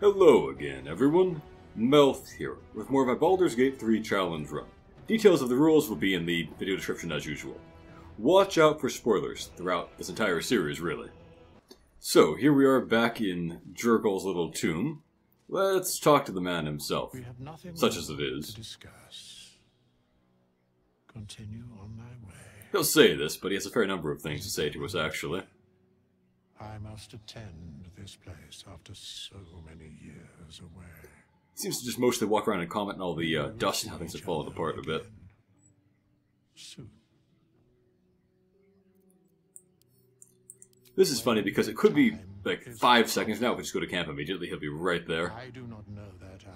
Hello again, everyone. Melth here, with more of my Baldur's Gate 3 challenge run. Details of the rules will be in the video description as usual. Watch out for spoilers throughout this entire series, really. So, here we are back in Jergal's little tomb. Let's talk to the man himself, We have nothing such as it is. to discuss. Continue on thy way. He'll say this, but he has a fair number of things to say to us, actually. I must attend this place after so many years away. Seems to just mostly walk around and comment on all the uh, dust and how things have fallen apart a bit. Soon. This is funny because it could be like five seconds now. If we just go to camp immediately. He'll be right there. I do not know that hour.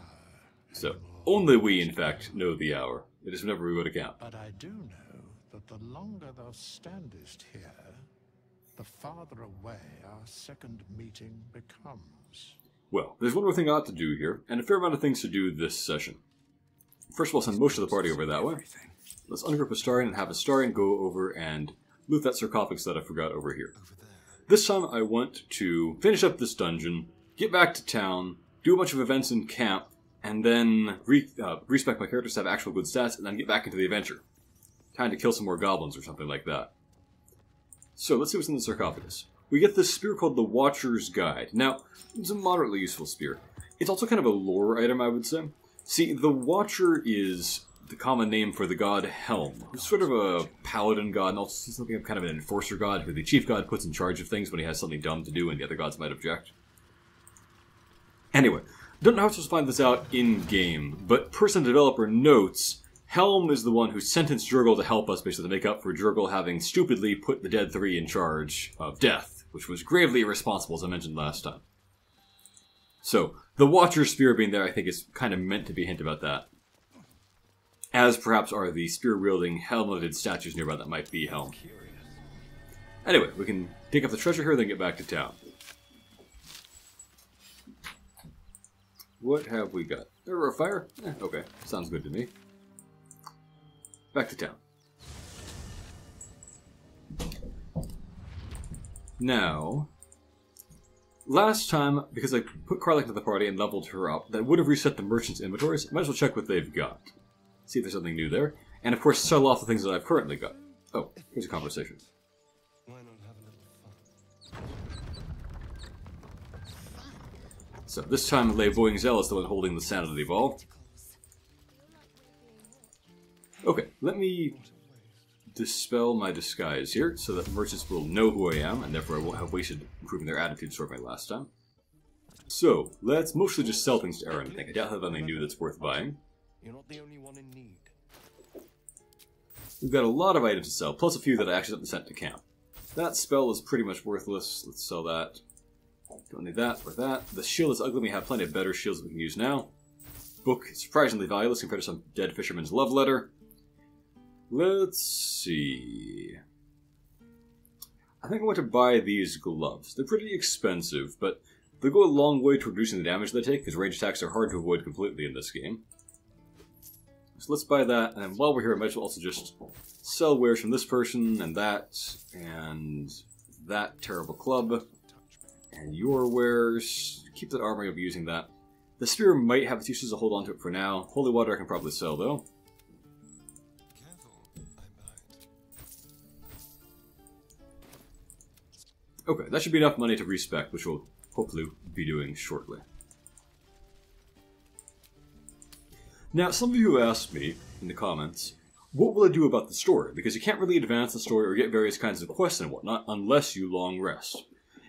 So only we, in fact, know the hour. It is whenever we go to camp. But I do know that the longer thou standest here, the farther away our second meeting becomes. Well, there's one more thing I ought to do here, and a fair amount of things to do this session. First of all, send most of the party over that way. Let's ungroup Astarion and have Astarion go over and loot that sarcophagus that I forgot over here. This time I want to finish up this dungeon, get back to town, do a bunch of events in camp, and then re- uh, respec my characters to have actual good stats, and then get back into the adventure. Time to kill some more goblins or something like that. So let's see what's in the sarcophagus. We get this spear called the Watcher's Guide. Now, it's a moderately useful spear. It's also kind of a lore item, I would say. See, the Watcher is the common name for the god Helm, who's sort of a paladin god and also something of kind of an enforcer god who the chief god puts in charge of things when he has something dumb to do and the other gods might object. Anyway, don't know how to find this out in game, but person developer notes Helm is the one who sentenced Jergal to help us, basically to make up for Jergal having stupidly put the Dead Three in charge of Death, which was gravely irresponsible, as I mentioned last time. So, the Watcher's Spear being there, I think, is kind of meant to be a hint about that. As perhaps are the spear wielding helmeted statues nearby that might be Helm. Anyway, we can dig up the treasure here, then get back to town. What have we got? There a fire? Eh, okay, sounds good to me. Back to town. Now, last time, because I put Karlach into the party and leveled her up, that would have reset the merchant's inventories. Might as well check what they've got. See if there's something new there. And of course, sell off the things that I've currently got. Oh, here's a conversation. So this time, Levoing Zell is the one holding the sanity ball. Okay, let me dispel my disguise here so that merchants will know who I am and therefore I won't have wasted improving their attitudes toward me last time. So, let's mostly just sell things to Arron. I think I doubt have anything new that's worth buying. You're not the only one in need. We've got a lot of items to sell, plus a few that I accidentally sent to camp. That spell is pretty much worthless. Let's sell that. Don't need that or that. The shield is ugly. We have plenty of better shields we can use now. Book surprisingly valueless compared to some dead fisherman's love letter. Let's see. I think I want to buy these gloves. They're pretty expensive, but they go a long way to reducing the damage they take, because range attacks are hard to avoid completely in this game. So let's buy that, and while we're here, I might as well also just sell wares from this person, and that, and that terrible club, and your wares. Keep that armor, I'll be using that. The spear might have its uses, I'll hold on to it for now. Holy water I can probably sell, though. Okay, that should be enough money to respec, which we'll hopefully be doing shortly. Now, some of you asked me in the comments, what will I do about the story? Because you can't really advance the story or get various kinds of quests and whatnot unless you long rest.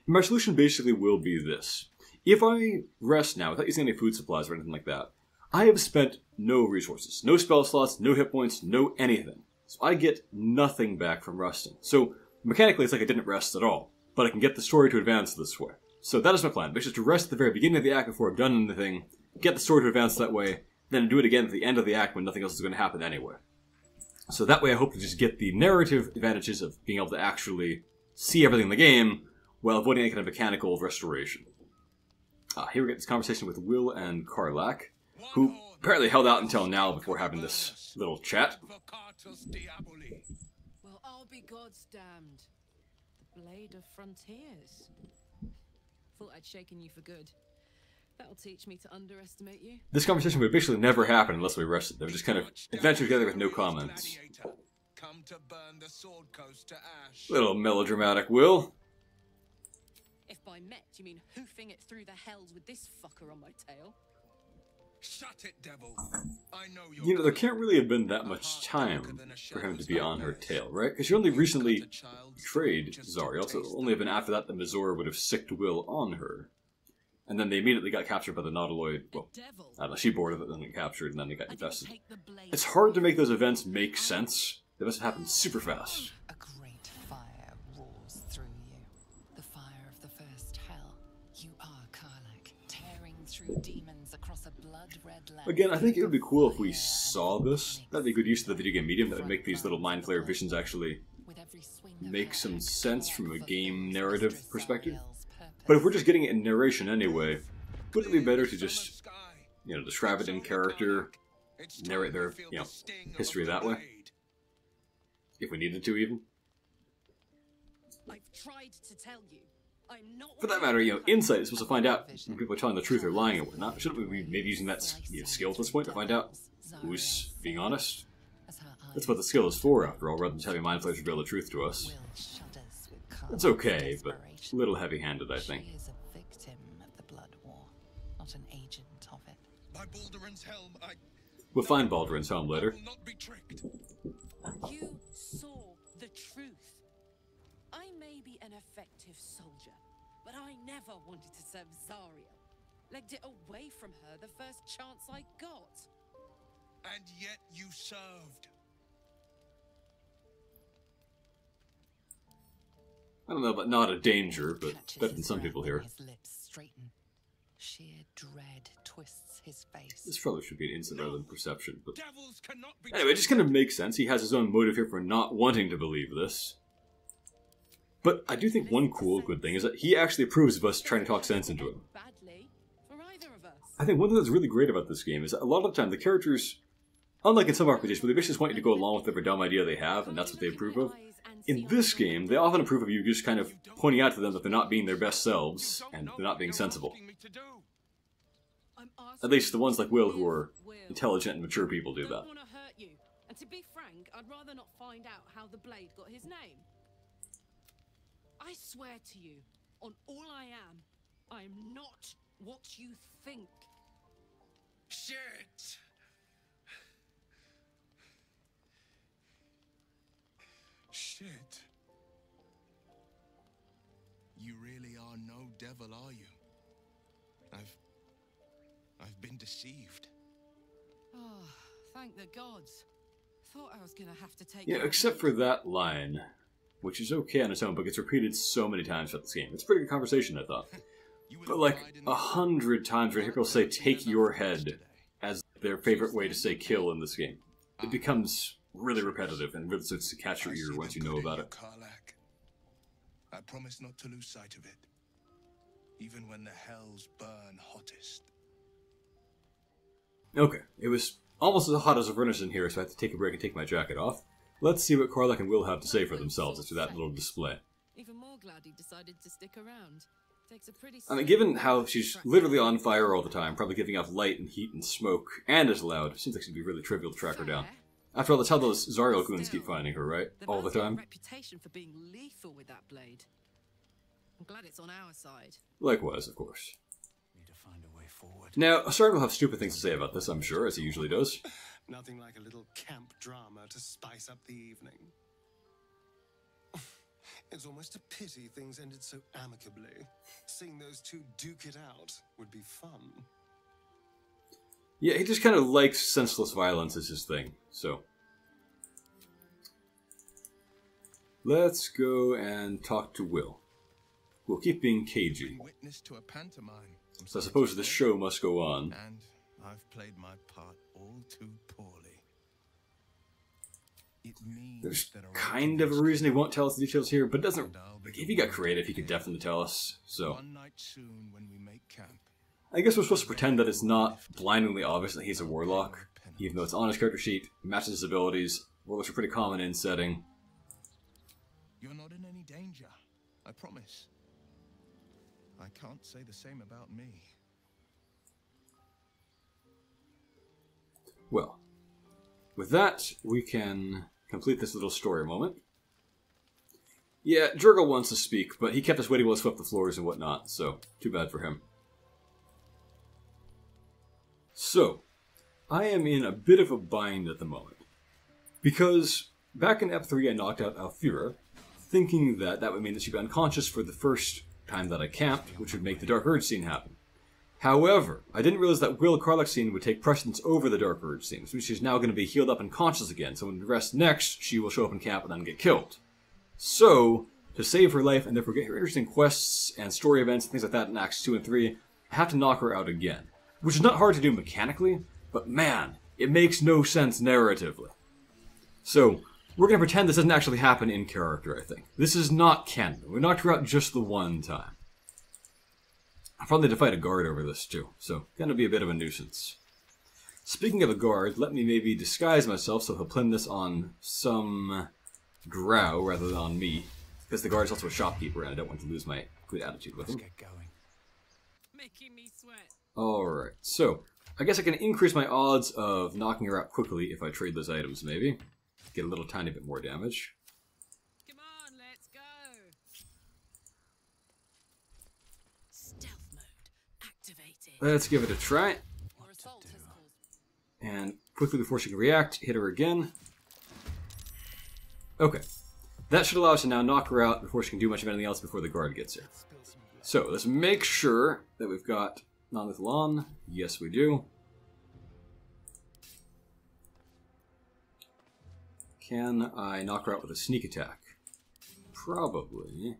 And my solution basically will be this. If I rest now without using any food supplies or anything like that, I have spent no resources, no spell slots, no hit points, no anything. So I get nothing back from resting. So mechanically, it's like I didn't rest at all, but I can get the story to advance this way. So that is my plan, which is to rest at the very beginning of the act before I've done anything, get the story to advance that way, then do it again at the end of the act when nothing else is going to happen anyway. So that way I hope to just get the narrative advantages of being able to actually see everything in the game while avoiding any kind of mechanical restoration. Ah, here we get this conversation with Wyll and Karlach, who apparently held out until now before having this little chat. Well, I'll be God's damned. The blade of frontiers. Thought I'd shaken you for good. That'll teach me to underestimate you. This conversation would basically never happen unless we rested. They would just kind of adventure together with no comments. Come to burn the sword coast to ash. Little melodramatic, Wyll. If by met you mean hoofing it through the hells with this fucker on my tail. Shut it, devil. I know You know, there can't really have been that much time for him to be on her tail, right? Because she only recently betrayed Zariel, so it only have been after that that Mizora would have sicked Wyll on her. And then they immediately got captured by the Nautiloid. Well, devil. I don't know, she boarded it, then got captured, and then they got and you'll infested. take the blade It's hard to make those events make sense. They must have happened super fast. Again, I think it would be cool if we saw this. That'd be good use of the video game medium. That would make these little mind flayer visions actually With every swing of make some sense from a game narrative perspective. But if we're just getting it in narration anyway, wouldn't it be better to just, you know, describe it in character, only It's time narrate their, you know, the sting of history that way? if we needed to even? I've tried to tell you. I'm not For that matter, you know, insight is supposed to find out when people are telling the truth or lying and whatnot. Shouldn't we be maybe using that you know, skill at this point to find out who's being honest? That's what the skill is for, after all, rather than just having mind flayers reveal the truth to us. Wyll shudders with It's okay, but a little heavy-handed, I think. She is a victim of the blood war, not an agent of it. By Balduran's helm, I, We'll find Baldwin's home I later. will not be tricked. You saw the truth. I may be an effective soldier, but I never wanted to serve Zariel. Legged it away from her the first chance I got. And yet you served. I don't know about not a danger, but better than some people here. His lips straighten. Sheer dread twists his face. This probably should be an instant rather than perception, but Devils cannot be anyway, it just kind of makes sense. He has his own motive here for not wanting to believe this. But I do think one cool good thing is that he actually approves of us trying to talk sense into him. I think one thing that's really great about this game is that a lot of the time the characters, unlike in some RPGs where they just want you to go along with whatever dumb idea they have, and that's what they approve of, in this game they often approve of you just kind of pointing out to them that they're not being their best selves, and they're not being sensible. At least the ones like Wyll who are intelligent and mature people do that. And to be frank, I'd rather not find out how the blade got his name. I swear to you, on all I am, I'm not what you think. Shit! Shit. You really are no devil, are you? I've. I've been deceived. Oh, thank the gods. Thought I was gonna have to take. Yeah, except for that line, which is okay on its own, but gets repeated so many times throughout this game. It's a pretty good conversation, I thought. But like a hundred times, where people say "take your head" as their favorite way to say "kill" in this game. It becomes really repetitive and really starts to catch your ear once you know about it. I promise not to lose sight of it, even when the hells burn hottest. Okay, it was almost as hot as a furnace in here, so I had to take a break and take my jacket off. Let's see what Karlach and Wyll have to say for themselves after that little display. Even more glad he decided to stick around. Takes a pretty. I mean, given how she's literally on fire all the time, probably giving off light and heat and smoke, and is loud, it seems like it'd be really trivial to track her down. After all, that's how those Zariel goons Still, keep finding her, right? All the man's got a time? reputation for being lethal with that blade. I'm glad it's on our side. Likewise, of course. Need to find a way forward. Now, Sarge will have stupid things to say about this, I'm sure, as he usually does. Nothing like a little camp drama to spice up the evening. It's almost a pity things ended so amicably. Seeing those two duke it out would be fun. Yeah, he just kind of likes senseless violence as his thing, so. Let's go and talk to Wyll. We'll keep being cagey, Witness to a pantomime. So I suppose the show must go on. And I've played my part all too poorly. It means There's that kind of a reason he won't tell us the details here, but doesn't. And I'll be Like, if he got creative, he could definitely tell us. So, One night soon when we make camp. I guess we're supposed to pretend that it's not blindingly obvious that he's a warlock, even though it's on his character sheet, matches his abilities. Warlocks are pretty common in setting. You're not in any danger. I promise. I can't say the same about me. Well, with that, we can complete this little story moment. Yeah, Jergal wants to speak, but he kept us waiting while he swept the floors and whatnot, so too bad for him. So, I am in a bit of a bind at the moment. Because back in Ep 3 I knocked out Alfira, thinking that that would mean that she'd be unconscious for the first time that I camped, which would make the Dark Urge scene happen. However, I didn't realize that Wyll Karlach scene would take precedence over the Dark Urge scene, so she's now going to be healed up and conscious again, so when we rest next, she will show up in camp and then get killed. So, to save her life and therefore get her interesting quests and story events and things like that in Acts 2 and 3, I have to knock her out again. Which is not hard to do mechanically, but man, it makes no sense narratively. So, we're going to pretend this doesn't actually happen in character, I think. This is not canon. We knocked her out just the one time. I'll probably have to fight a guard over this too, so going to be a bit of a nuisance. Speaking of a guard, let me maybe disguise myself so he'll pin this on some drow rather than on me, because the guard is also a shopkeeper and I don't want to lose my good attitude with him. Get going. Making me sweat. Alright, so I guess I can increase my odds of knocking her out quickly if I trade those items, maybe. Get a little tiny bit more damage. Let's give it a try. And quickly before she can react, hit her again. Okay. That should allow us to now knock her out before she can do much of anything else before the guard gets here. So let's make sure that we've got non-lethal on. Yes, we do. Can I knock her out with a sneak attack? Probably.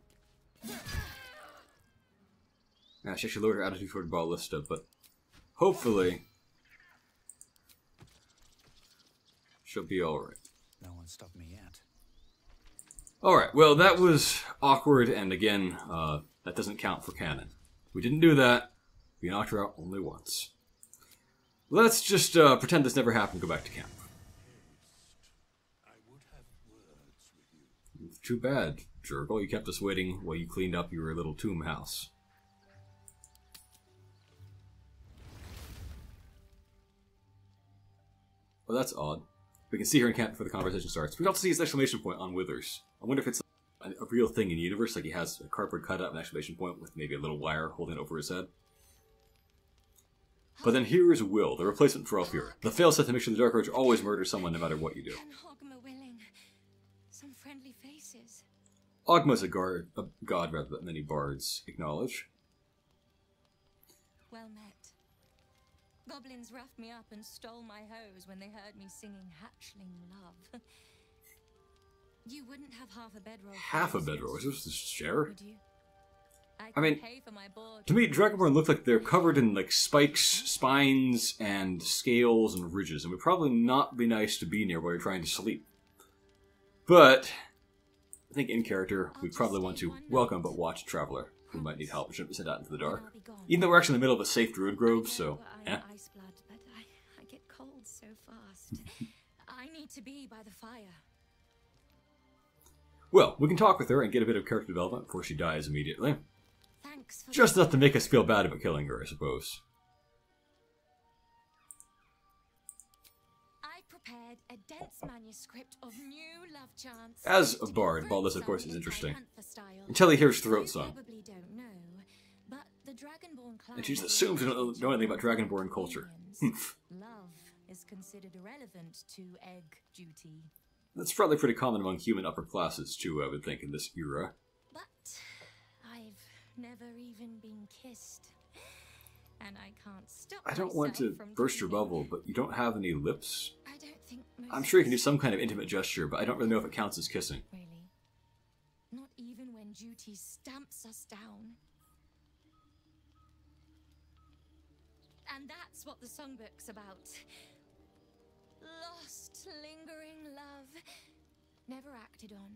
Ah, she actually lowered her attitude toward Ballista, but hopefully she'll be alright. No one stopped me yet. Alright, well, that was awkward, and again, uh, that doesn't count for canon. We didn't do that. We knocked her out only once. Let's just uh, pretend this never happened go back to camp. Too bad, Jergal. You kept us waiting while you cleaned up your little tomb house. Well, that's odd. We can see her in camp before the conversation starts. We can also see his exclamation point on Withers. I wonder if it's a, a real thing in the universe, like he has a cardboard cutout of an exclamation point with maybe a little wire holding it over his head. But then here is Will, the replacement for Alfira. The fail set to make sure the Dark Urge always murders someone no matter what you do. And Hogma. Some friendly faces. Ogma's a, guard, a god rather that many bards acknowledge. Goblins roughed me up and stole my hose when they heard me singing Hatchling Love. you wouldn't have half a bedroll. Half a bedroll. Is this to share? I, I mean, pay for my board. To me, Dragonborn look like they're covered in like spikes, spines, and scales and ridges, and would probably not be nice to be near while you're trying to sleep. But I think in character, we probably want to welcome but watch traveler who might need help and shouldn't be sent out into the dark. I'll be gone. Even though we're actually in the middle of a safe druid grove, so eh. ice blood, but I, get cold so fast. I need to be by the fire. Well, we can talk with her and get a bit of character development before she dies immediately. Just enough to make us feel bad about killing her, I suppose. Dense manuscript of new love chants. As a bard, Baldus, of course, is interesting. Until he hears throat song. don't know, but the Dragonborn And she just assumes we don't know anything about Dragonborn culture. Hmm. Love is considered irrelevant to egg duty. That's probably pretty common among human upper classes, too, I would think, in this era. But I've never even been kissed. And I can't stop I don't want to burst your bubble, but you don't have any lips. I don't think I'm sure you can do some kind of intimate gesture, but I don't really know if it counts as kissing. Really? Not even when duty stamps us down. And that's what the songbook's about. Lost, lingering love. Never acted on.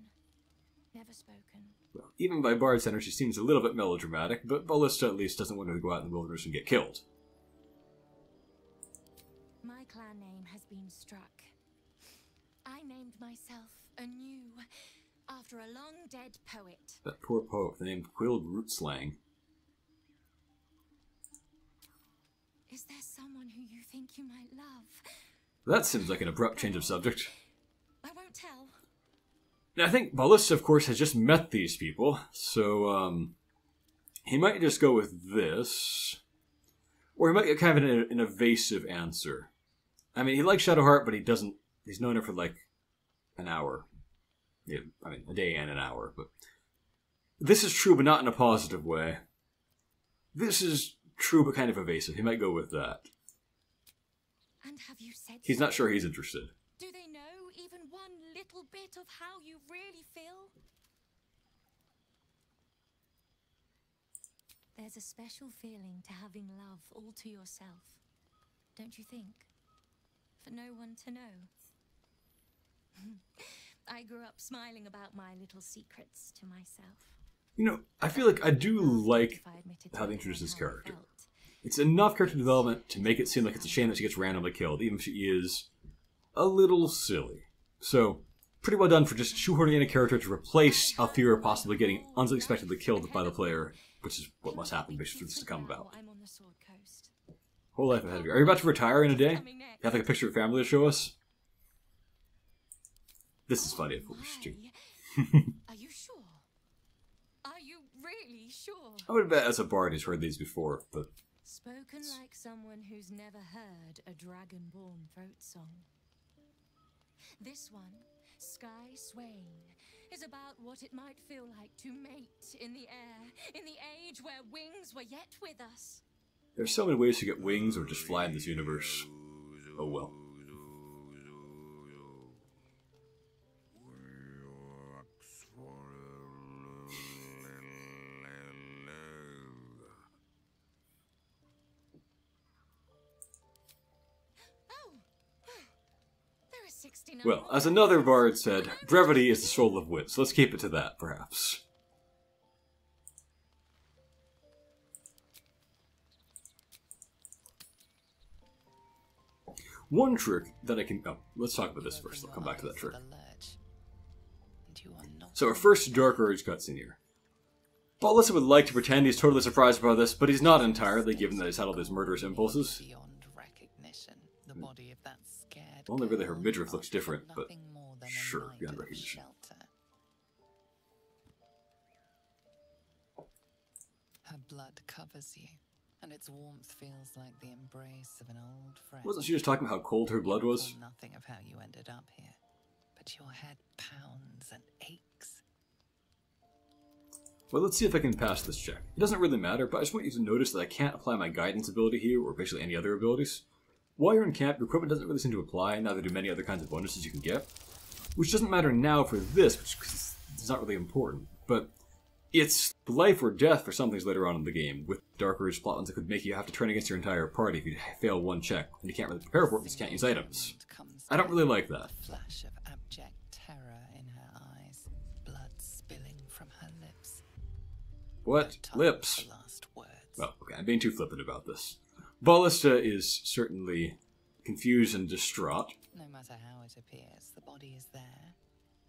Never spoken. Well, even by Bard Center, she seems a little bit melodramatic, but Ballista at least doesn't want her to go out in the wilderness and get killed. My clan name has been struck. I named myself anew after a long dead poet. That poor poet with the name Quill Rootslang. Is there someone who you think you might love? That seems like an abrupt change of subject. I won't tell. Now, I think Ballista, of course, has just met these people, so um, he might just go with this, or he might get kind of an, an evasive answer. I mean, he likes Shadowheart, but he doesn't. He's known her for like an hour. Yeah, I mean, a day and an hour, but this is true, but not in a positive way. This is true, but kind of evasive. He might go with that. And have you said He's not sure he's interested. Do they know even one little bit of how you really feel? There's a special feeling to having love all to yourself, don't you think? For no one to know. I grew up smiling about my little secrets to myself. You know, I feel like I do like if I admitted to how they introduce this character. It's enough character development to make it seem like it's a shame that she gets randomly killed, even if she is a little silly. So, pretty well done for just shoehorning in a character to replace a fear of possibly getting unexpectedly killed by the player, which is what must happen basically for this to come about. I'm on the Sword Coast. Whole life ahead of you. Are you about to retire in a day? You have like a picture of your family to show us? This is funny, of course, too. Are you sure? Are you really sure? I would bet as a bard he's heard these before, but Spoken like someone who's never heard a dragonborn throat song. This one, Sky Swain, is about what it might feel like to mate in the air, in the age where wings were yet with us. there's so many ways to get wings or just fly in this universe. Oh well. Well, as another bard said, brevity is the soul of wit, so let's keep it to that, perhaps. One trick that I can. Oh, let's talk about this first. I'll come back to that trick. So, our first Dark Urge cutscene here. Ballista would like to pretend he's totally surprised by this, but he's not entirely, given that he's had all these murderous impulses. Only really her midriff looks different, but nothing more than a sure, beyond recognition. shelter. Her blood covers you, and its warmth feels like the embrace of an old friend. Wasn't she just talking about how cold her blood was? Nothing of how you ended up here, but your head pounds and aches. Well, let's see if I can pass this check. It doesn't really matter, but I just want you to notice that I can't apply my guidance ability here, or basically any other abilities. While you're in camp, your equipment doesn't really seem to apply, neither do many other kinds of bonuses you can get. Which doesn't matter now for this, which it's not really important, but it's life or death for some things later on in the game, with Dark Urge plotlines that could make you have to turn against your entire party if you fail one check, and you can't really prepare for it because you can't use items. I don't really like that. A flash of abject terror in her eyes, blood spilling from her lips. What? Lips? The last words. Well, okay, I'm being too flippant about this. Ballista is certainly confused and distraught. No matter how it appears, the body is there,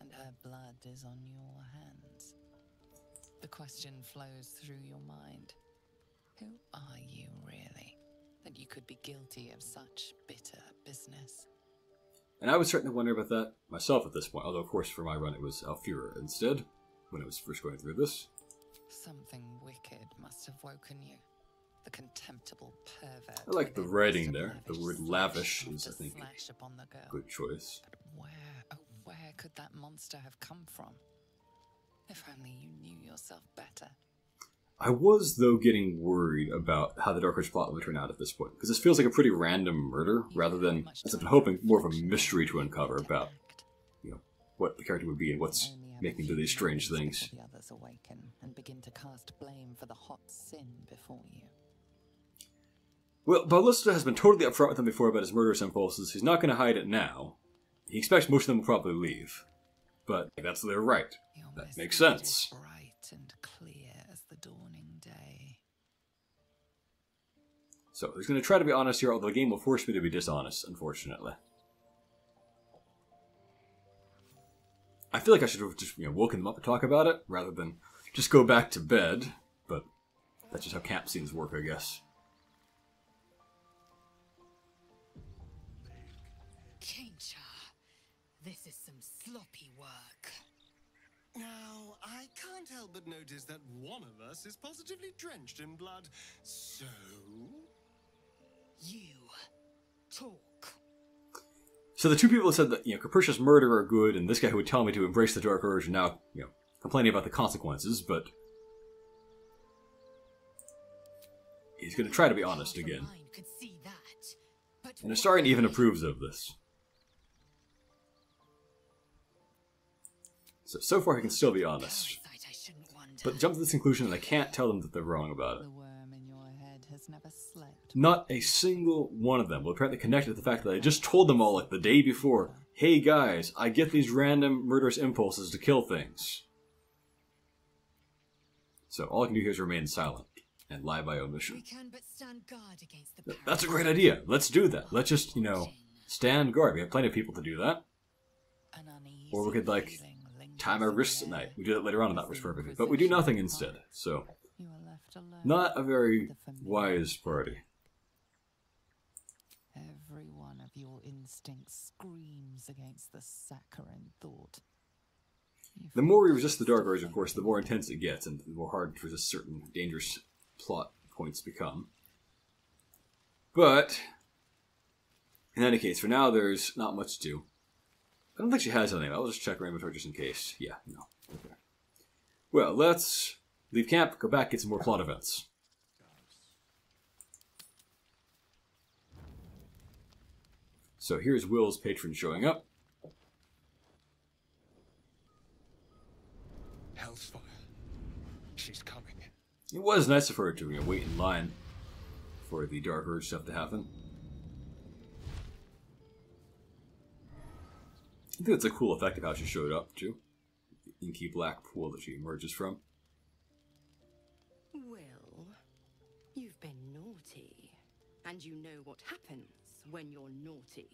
and her blood is on your hands. The question flows through your mind Who are you really? That you could be guilty of such bitter business. And I was starting to wonder about that myself at this point, although, of course, for my run it was Alfira instead, when I was first going through this. Something wicked must have woken you. The contemptible pervert. I like the writing there. The word lavish is, I think, flesh upon the girl. Good choice. But where, oh, where could that monster have come from? If only you knew yourself better. I was, though, getting worried about how the Dark Urge plot would turn out at this point, because this feels like a pretty random murder, rather than, as I've been hoping, more of a mystery to uncover about, you know, what the character would be and what's a making do these strange things. The others awaken and begin to cast blame for the hot sin before you. Well, Ballista has been totally upfront with him before about his murderous impulses. He's not going to hide it now. He expects most of them will probably leave. But that's their right. That makes sense. Bright and clear as the dawning day. So he's going to try to be honest here, although the game will force me to be dishonest, unfortunately. I feel like I should have just you know woken them up to talk about it rather than just go back to bed. But that's just how camp scenes work, I guess. Can't help but notice that one of us is positively drenched in blood. So. You talk. So the two people that said that you know capricious murder are good, and this guy who would tell me to embrace the dark urge are now you know complaining about the consequences, but he's going to try to be honest again. mind could see that. But And what Astarion even approves of this. So so far he can still be honest, but jump to this conclusion, and I can't tell them that they're wrong about it. The worm in your head has never slept. Not a single one of them will apparently connect it to the fact that I just told them all like the day before, hey guys, I get these random murderous impulses to kill things. So all I can do here is remain silent and lie by omission. can but stand guard against the That's a great idea. Let's do that. Let's just, you know, stand guard. We have plenty of people to do that. Or we could, like, Time our wrists at night. We do that later on, and that works perfectly. But we do nothing instead. So, You are left alone. not a very with the familiar. wise party. Every one of your instincts screams against the saccharine thought. The more we resist the dark urge, of course, the more intense it gets, and the more hard to resist certain dangerous plot points become. But, in any case, for now, there's not much to do. I don't think she has anything. I'll just check her inventory just in case. Yeah, no. Okay. Well, let's leave camp, go back, get some more plot events. So here's Wyll's patron showing up. Hell's fire. She's coming. It was nice of her to you know, wait in line for the Dark Urge stuff to happen. I think that's a cool effect of how she showed up, too. The inky black pool that she emerges from. Well, you've been naughty. And you know what happens when you're naughty.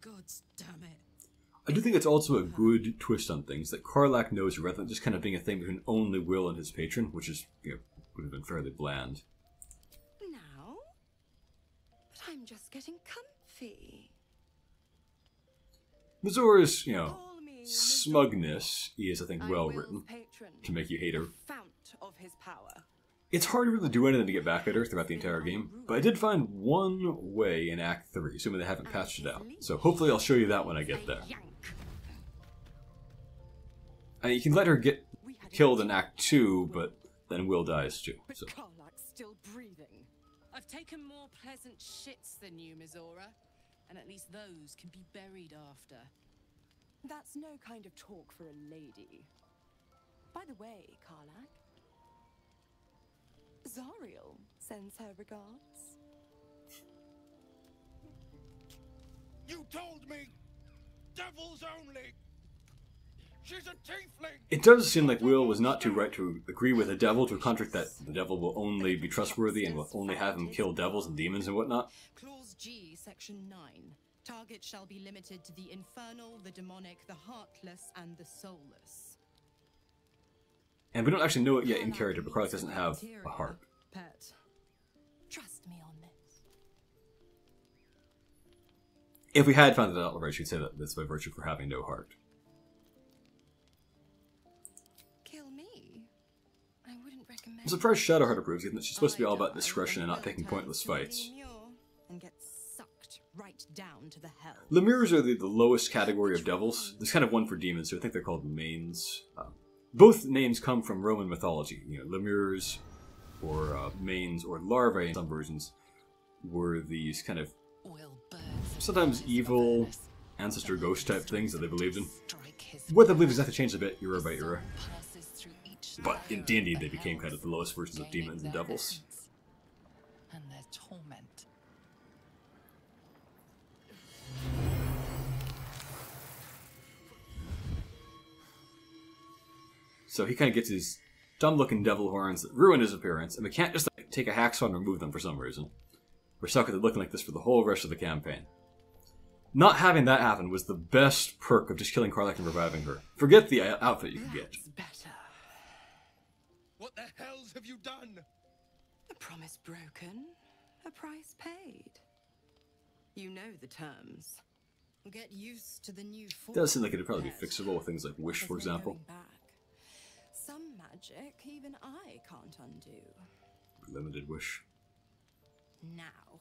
Gods damn it. I do think it's also a good twist on things that Karlach knows rather than just kind of being a thing between only Wyll and his patron, which is, you know, would have been fairly bland. Now? But I'm just getting comfy. Mizora's, you know, smugness is, I think, well written to make you hate her. the fount of his power. It's hard to really do anything to get back at her throughout the entire game, but I did find one way in Act 3, assuming they haven't patched it out. So hopefully I'll show you that when I get there. And you can let her get We had a killed in Act 2, but then Wyll dies too. So Karlach's still breathing. I've taken more pleasant shits than you, Mizora. And at least those can be buried after. That's no kind of talk for a lady. By the way, Karlach, Zariel sends her regards. You told me! Devils only! She's a tiefling! it does seem like Wyll was not too right to agree with the devil to a contract that the devil will only be trustworthy and will only have him kill devils and demons and whatnot. Clause G, Section 9. Target shall be limited to the infernal, the demonic, the heartless, and the soulless. And we don't actually know it yet in character, but needs doesn't have a heart. Pet. Trust me on this. If we had found it out already, she'd say that that's by virtue for having no heart. Kill me. I wouldn't recommend. I'm surprised Shadowheart approves, given that she's supposed to be all about discretion and not taking pointless fights. And get right down to the hell. Lemures are the, the lowest category of devils. There's kind of one for demons, so I think they're called manes. Um, both names come from Roman mythology. You know, lemures, or uh, manes, or larvae in some versions, were these kind of sometimes evil ancestor ghost type things that they believed in. What they believe has exactly changed a bit era by era. soul passes through each But in D&D they became kind of the lowest versions of demons and devils. And their So he kind of gets his dumb-looking devil horns that ruin his appearance, and we can't just like, take a hacksaw and remove them for some reason. We're stuck with it looking like this for the whole rest of the campaign. Not having that happen was the best perk of just killing Karlach and reviving her. Forget the uh, outfit you could get. That's better. What the hells have you done? A promise broken, a price paid. You know the terms. Get used to the new It does seem like it'd probably be fixable with things like Wish, for example. Some magic even I can't undo. Limited Wish. Now,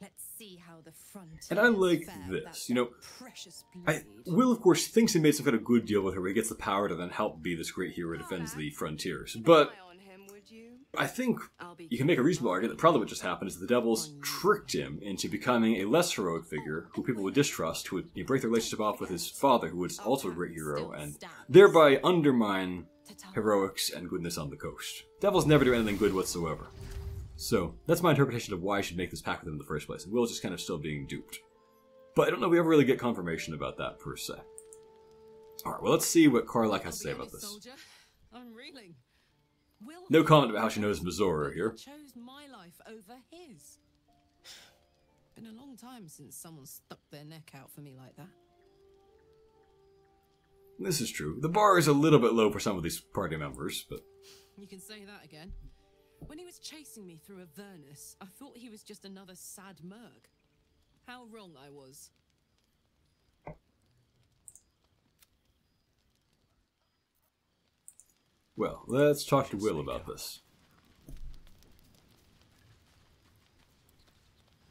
let's see how the front. And I like this, you know, Precious I. Wyll, of course, thinks he made some kind of good deal with her where he gets the power to then help be this great hero who defends the frontiers. But Eye on him, would you? I think you can make a reasonable argument that probably what just happened is the devils tricked him into becoming a less heroic figure who people would distrust, who would break their relationship off with his father, who was also a great hero, and thereby undermine heroics and goodness on the coast. Devils never do anything good whatsoever. So that's my interpretation of why I should make this pact with him in the first place. And Wyll's just kind of still being duped. But I don't know if we ever really get confirmation about that per se. Alright, well let's see what Karlach has to say about this. I'm reeling. No comment about how she knows Mizora here. chose my life over his. Been a long time since someone stuck their neck out for me like that. This is true. The bar is a little bit low for some of these party members, but You can say that again. When he was chasing me through Avernus, I thought he was just another sad merc. How wrong I was. Well, let's talk to Wyll about this.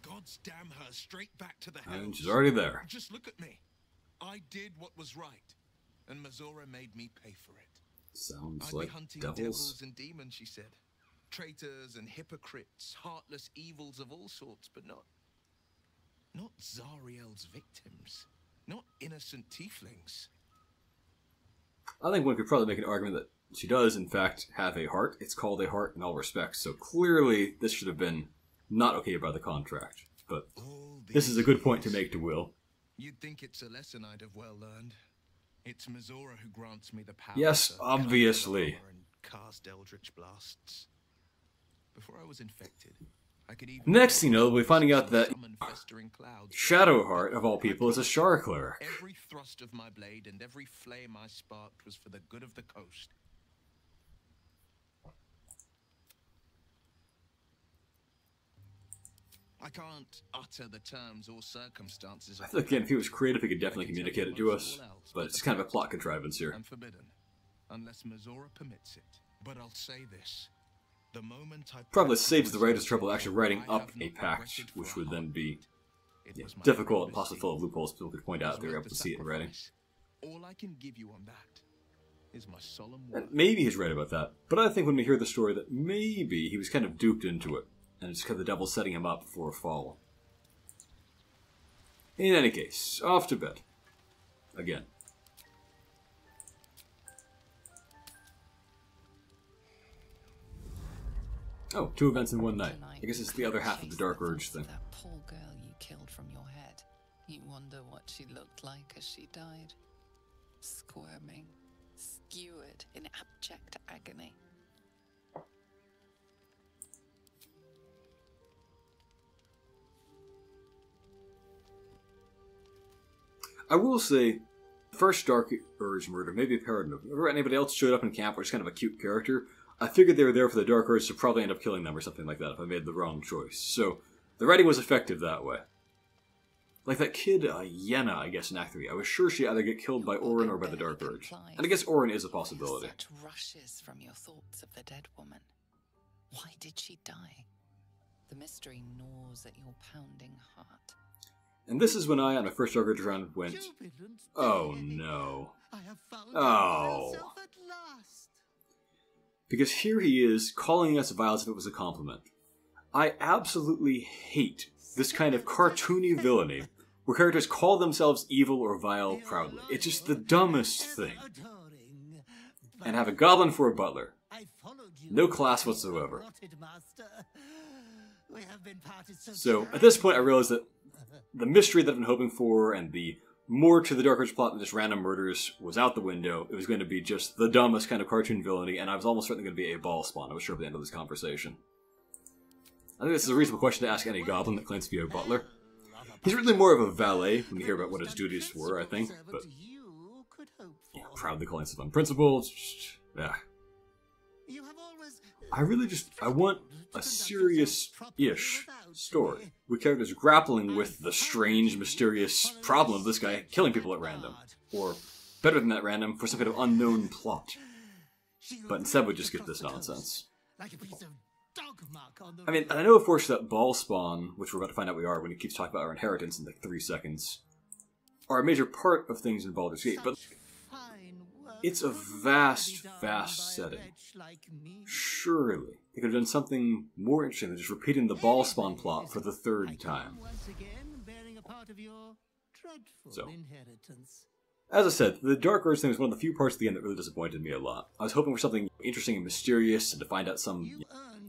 God's damn her straight back to the And she's already there. Just look at me. I did what was right, and Mizora made me pay for it. Sounds I'd like be hunting devils. and demons, she said. Traitors and hypocrites, heartless evils of all sorts, but not. not Zariel's victims. Not innocent tieflings. I think one could probably make an argument that she does, in fact, have a heart. It's called a heart in all respects, so clearly this should have been not okay by the contract. But this is a good point to make to Wyll. You'd think it's a lesson I'd have well learned. It's Mizora who grants me the power. Yes, obviously. Cast eldritch blasts. Before I was infected, I could even. Next you know, we'll be finding out that. Shadowheart, of all people, is a Shar cleric. Every thrust of my blade and every flame I sparked was for the good of the coast. I can't utter the terms or circumstances. I like, again, if he was creative, he could definitely communicate it to us. But it's kind of a plot contrivance here. and forbidden, unless Mizora permits it. But I'll say this: the moment I Probably saves the writer's trouble actually writing up a pact, which would then be yeah, difficult and possibly full of loopholes people could point out if they were able to see it in writing. All I can give you on that is my solemn And word. maybe he's right about that. But I think when we hear the story that maybe he was kind of duped into it, and it's because the devil's setting him up for a fall. In any case, off to bed. Again. Oh, two events in one night. I guess it's the other half of the Dark Urge thing. That poor girl you killed from your head. You wonder what she looked like as she died. Squirming, skewered in abject agony. I will say, first Dark Urge murder, maybe a paradigm. If anybody else showed up in camp or just kind of a cute character, I figured they were there for the Dark Urge to probably end up killing them or something like that if I made the wrong choice. So, the writing was effective that way. Like that kid, uh, Yenna, I guess, in Act 3. I was sure she'd either get killed by Orin or by the Dark Urge. And I guess Orin is a possibility. Such rushes from your thoughts of the dead woman. Why did she die? The mystery gnaws at your pounding heart. And this is when I, on my first Urge run, went, oh no. Oh. Because here he is calling us vile as if it was a compliment. I absolutely hate this kind of cartoony villainy where characters call themselves evil or vile proudly. It's just the dumbest thing. And have a goblin for a butler. No class whatsoever. So at this point, I realized that the mystery that I've been hoping for and the more to the Dark Urge plot than just random murders was out the window. It was going to be just the dumbest kind of cartoon villainy, and I was almost certainly going to be a Bhaalspawn. I was sure at the end of this conversation. I think this is a reasonable question to ask any goblin that claims to be a butler. He's really more of a valet when you hear about what his duties were, I think, but you could hope for. proudly calling himself unprincipled. Yeah. I really just I want a serious-ish story with characters grappling with the strange, mysterious problem of this guy killing people at random, or better than that, random for some kind of unknown plot. But instead, we just get this nonsense. I mean, I know, of course, that Bhaalspawn, which we're about to find out we are when he keeps talking about our inheritance in like three seconds, are a major part of things in Baldur's Gate, but it's a vast, vast setting. surely they could have done something more interesting than just repeating the Bhaalspawn plot for the third time. So. As I said, the Dark Urge thing was one of the few parts of the end that really disappointed me a lot. I was hoping for something interesting and mysterious, and to find out some,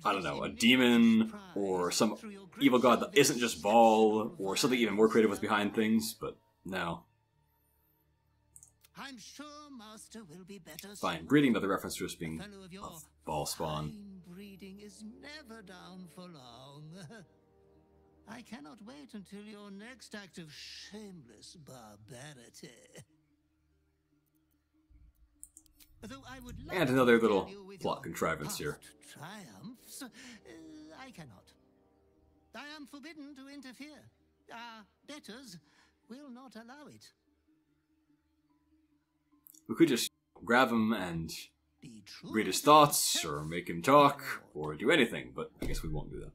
I don't know, a demon, or some evil god that isn't just Bhaal, or something even more creative was behind things, but no. I'm sure Master will be better Fine, breeding another reference to us being of Bhaalspawn. breeding is never down for long. I cannot wait until your next act of shameless barbarity. Though I would love And another little plot contrivance here. Triumphs, uh, I cannot. I am forbidden to interfere. Our betters will not allow it. We could just grab him and read his thoughts, or make him talk, or do anything, but I guess we won't do that.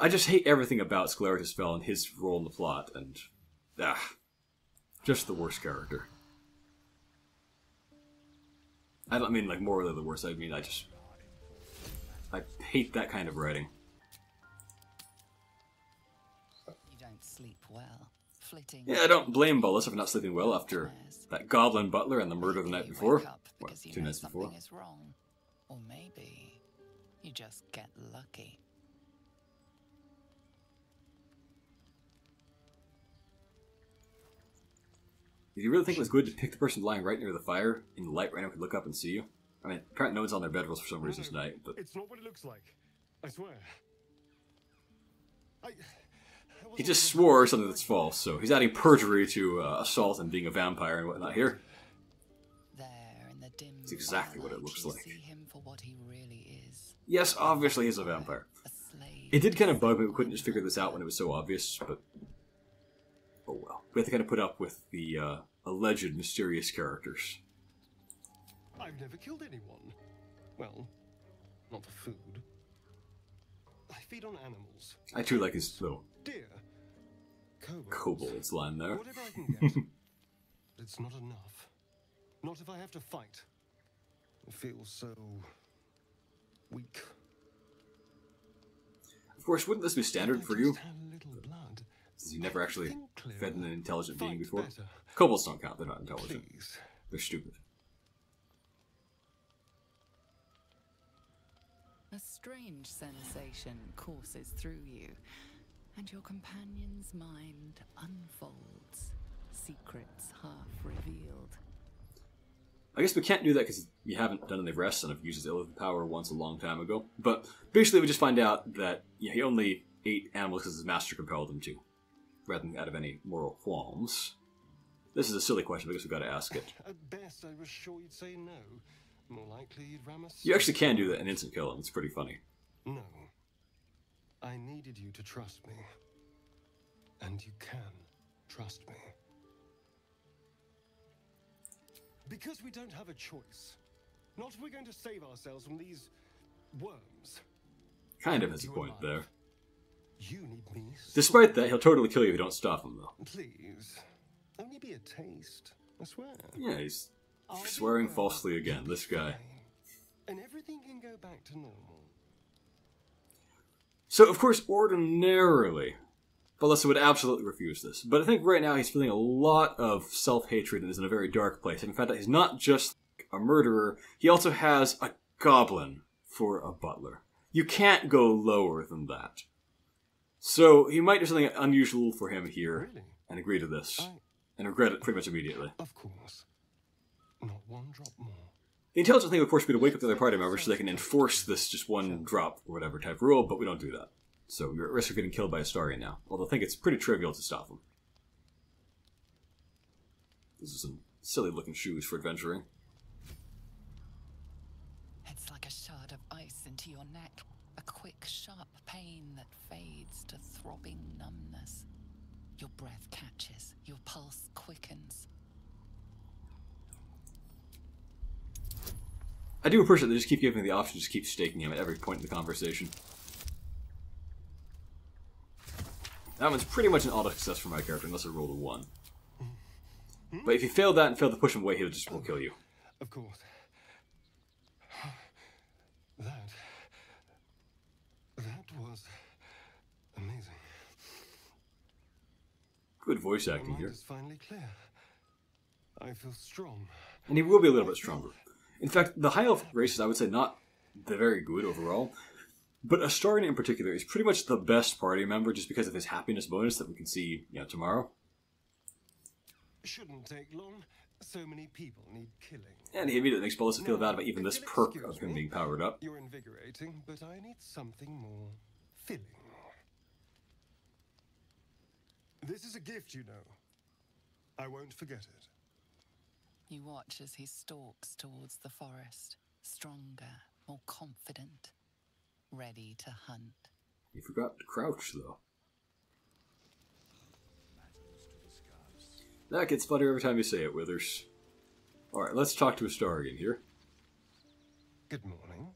I just hate everything about Sceleritas Fel and his role in the plot, and ah, just the worst character. I don't mean like morally the worst. I mean I just I hate that kind of writing. Flitting. Yeah, I don't blame Bolus for not sleeping well after that goblin butler and the murder the night before. What, you two nights something before? is wrong. Or maybe you just get lucky. Did you really think it was good to pick the person lying right near the fire in the light right now could look up and see you? I mean, apparently no one's on their bedrolls for some reason tonight, but It's not what it looks like. I swear. I. I he just swore something that's false, so he's adding perjury to uh, assault and being a vampire and whatnot here. There in the dim It's exactly what it looks like. him for what he really is. Yes, obviously he's a vampire. A. It did kind of bug me we couldn't just figure this out when it was so obvious, but oh well. We have to kind of put up with the uh, alleged mysterious characters. I've never killed anyone. Well, not for food. I feed on animals. I too like his little Deer. Kobolds. kobolds line there. Whatever I can get. but it's not enough. Not if I have to fight. I feel so weak. Of course, wouldn't this be standard for you? just had blood, you never actually fed an intelligent being before. better. Kobolds don't count, they're not intelligent. Please. They're stupid. A strange sensation courses through you, and your companion's mind unfolds, secrets half revealed. I guess we can't do that because you haven't done any rests and have used his illithid power once a long time ago. But basically, we just find out that yeah, he only ate animals because his master compelled him to, rather than out of any moral qualms. This is a silly question, but I guess we've got to ask it. At best, I was sure you'd say no. More likely, you'd ram a You actually can do that and instant kill him. It's pretty funny. No. I needed you to trust me. And you can trust me. Because we don't have a choice. Not if we're going to save ourselves from these worms. Kind of has a point there. You need me. Despite that, he'll totally kill you if you don't stop him, though. Please. Only be a taste. I swear. Yeah, he's swearing falsely again, this guy. And everything can go back to normal. So, of course, ordinarily, Balissa would absolutely refuse this. But I think right now he's feeling a lot of self hatred and is in a very dark place. And in fact, he's not just a murderer, he also has a goblin for a butler. You can't go lower than that. So, he might do something unusual for him here Really? and agree to this. I, And regret it pretty much immediately. of course. Not one drop more. The intelligent thing, of course, would be to wake up the other party members so they can enforce this just one drop or whatever type rule, but we don't do that. So you're at risk of getting killed by Astarion now. Although I think it's pretty trivial to stop them. These are some silly looking shoes for adventuring. It's like a shard of ice into your neck, a quick, sharp pain that fades to throbbing numbness. Your breath catches, your pulse quickens. I do appreciate they just keep giving me the option to just keep staking him at every point in the conversation. That one's pretty much an auto success for my character, unless I rolled a 1. But if you fail that and fail to push him away, he'll just will kill you. Of course. That. That was amazing. Good voice acting here. finally clear. I feel strong. And he will be a little bit stronger. In fact, the high elf races, I would say, not the very good overall. But Astarion in particular is pretty much the best party member just because of his happiness bonus that we can see you know, tomorrow. Shouldn't take long. So many people need killing. And he immediately makes Bolus feel bad about even this perk of him being powered up. You're invigorating, but I need something more filling. This is a gift, you know. I won't forget it. You watch as he stalks towards the forest, stronger, more confident, ready to hunt. You forgot to crouch, though. That gets funnier every time you say it, Withers. Alright, let's talk to Astarion here. Good morning.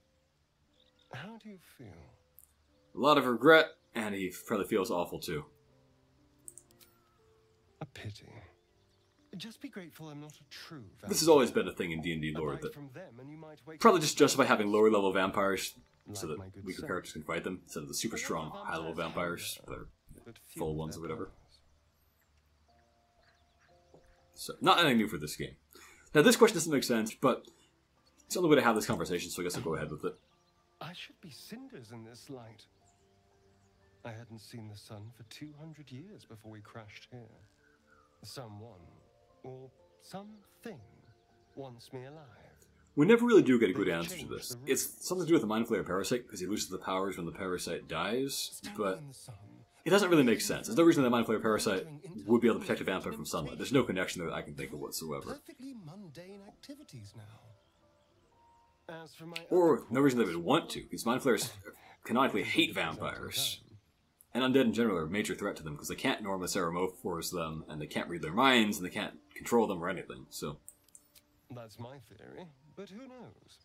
How do you feel? A lot of regret, and he probably feels awful too. A pity. Just be grateful I'm not a true This has always been a thing in D&D lore that from them and you might wake probably just justify having lower level vampires so that weaker characters can fight them instead of the super strong high level vampires that are full ones or whatever. So, not anything new for this game. Now, this question doesn't make sense, but it's the only way to have this conversation, so I guess I'll go ahead with it. I should be cinders in this light. I hadn't seen the sun for 200 years before we crashed here. Someone, or something, wants me alive. We never really do get a good answer to this. It's something to do with the Mind Flayer parasite, because he loses the powers when the parasite dies, but it doesn't really make sense. There's no reason that Mind Flayer parasite would be able to protect a vampire from sunlight. There's no connection there that I can think of whatsoever. Perfectly mundane activities now. As for my Or no reason they would want to, because Mind Flayers canonically hate vampires. And undead in general are a major threat to them, because they can't normally ceremorphose them, and they can't read their minds, and they can't control them or anything, so... That's my theory, but who knows?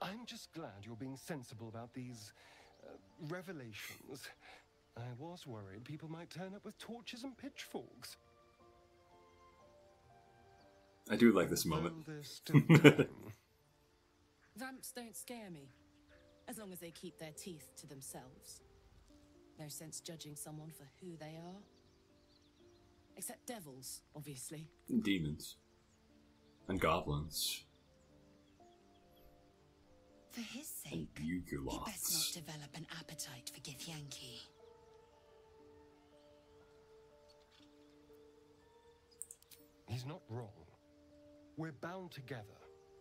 I'm just glad you're being sensible about these uh, revelations. I was worried people might turn up with torches and pitchforks. I do like this moment. Though there's still time. Vamps don't scare me, as long as they keep their teeth to themselves. No sense judging someone for who they are. Except devils, obviously. And Demons. And goblins. For his sake, he best Yugoloths. not develop an appetite for Githyanki. He's not wrong. We're bound together,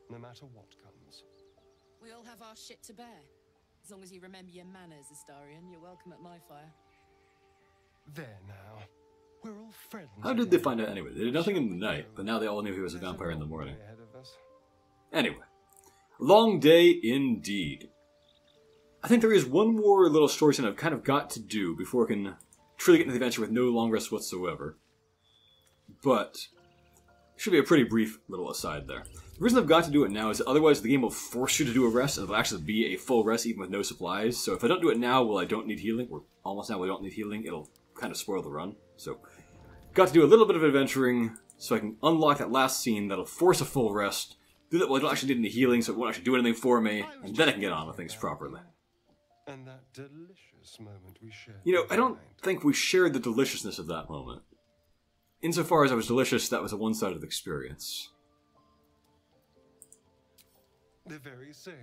no matter what comes. We all have our shit to bear. As long as you remember your manners, Astarion, you're welcome at my fire. There now. We're all friends. How did they find out anyway? They did nothing in the night, but now they all knew he was a vampire in the morning. Ahead of us. Anyway, long day indeed. I think there is one more little story scene I've kind of got to do before I can truly get into the adventure with no long rest whatsoever. But should be a pretty brief little aside there. The reason I've got to do it now is that otherwise the game will force you to do a rest, and it'll actually be a full rest even with no supplies. So if I don't do it now, well, I don't need healing, We're almost now we don't need healing, it'll kind of spoil the run. So, got to do a little bit of adventuring so I can unlock that last scene that'll force a full rest. Do that while I don't actually need any healing, so it won't actually do anything for me, and then I can get on with things properly. And that delicious moment we shared. You know, I don't think we shared the deliciousness of that moment. Insofar as I was delicious, that was a one sided experience. The very same.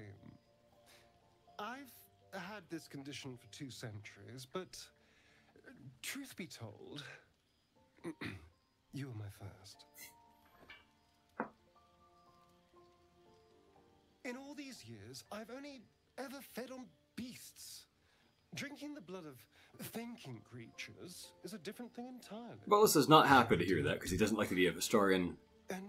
I've had this condition for two centuries, but truth be told, you were my first. In all these years, I've only ever fed on beasts. Drinking the blood of thinking creatures is a different thing entirely. Bolus is not happy to hear that because he doesn't like the idea of Astarion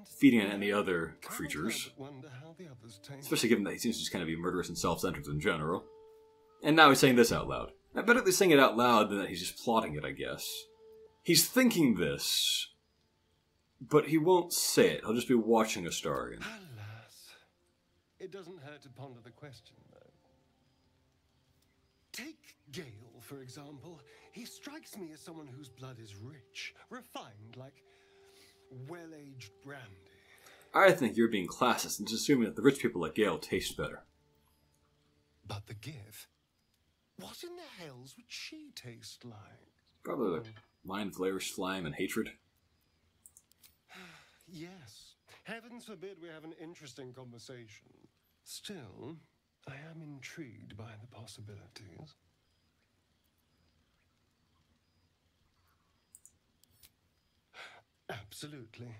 feeding on any other creatures. Can't help but wonder how the. Especially given that he seems to just kind of be murderous and self-centered in general. And now he's saying this out loud. I better they saying it out loud than that he's just plotting it, I guess. He's thinking this, but he won't say it. He'll just be watching Astarion. Alas, it doesn't hurt to ponder the question. Take Gale, for example. He strikes me as someone whose blood is rich, refined, like well-aged brandy. I think you're being classist and just assuming that the rich people like Gale taste better. But the give? What in the hells would she taste like? Probably like mind flayer, slime, and hatred. Yes. Heavens forbid we have an interesting conversation. Still, I am intrigued by the possibilities. Absolutely.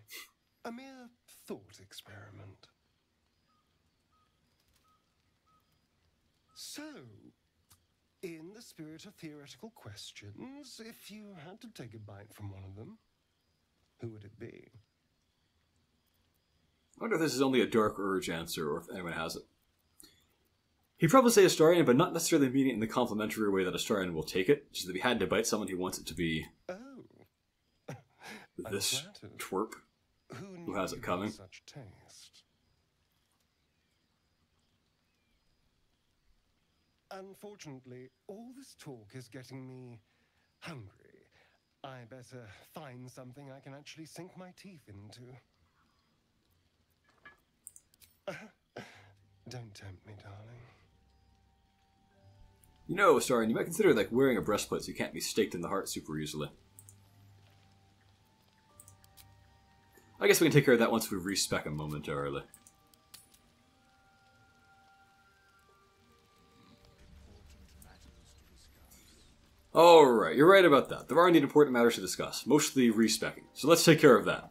A mere thought experiment. So, in the spirit of theoretical questions, if you had to take a bite from one of them, who would it be? I wonder if this is only a dark urge answer or if anyone has it. He'd probably say Astarion, but not necessarily meaning it in the complimentary way that Astarion will take it. Just that he had to bite someone, who wants it to be Oh, this twerp who, who has it coming. Unfortunately, all this talk is getting me hungry. I better find something I can actually sink my teeth into. Don't tempt me, darling. You know, Astarion, you might consider like wearing a breastplate so you can't be staked in the heart super easily. I guess we can take care of that once we respec him momentarily. Alright, you're right about that. There are indeed important matters to discuss, mostly respecking. So let's take care of that.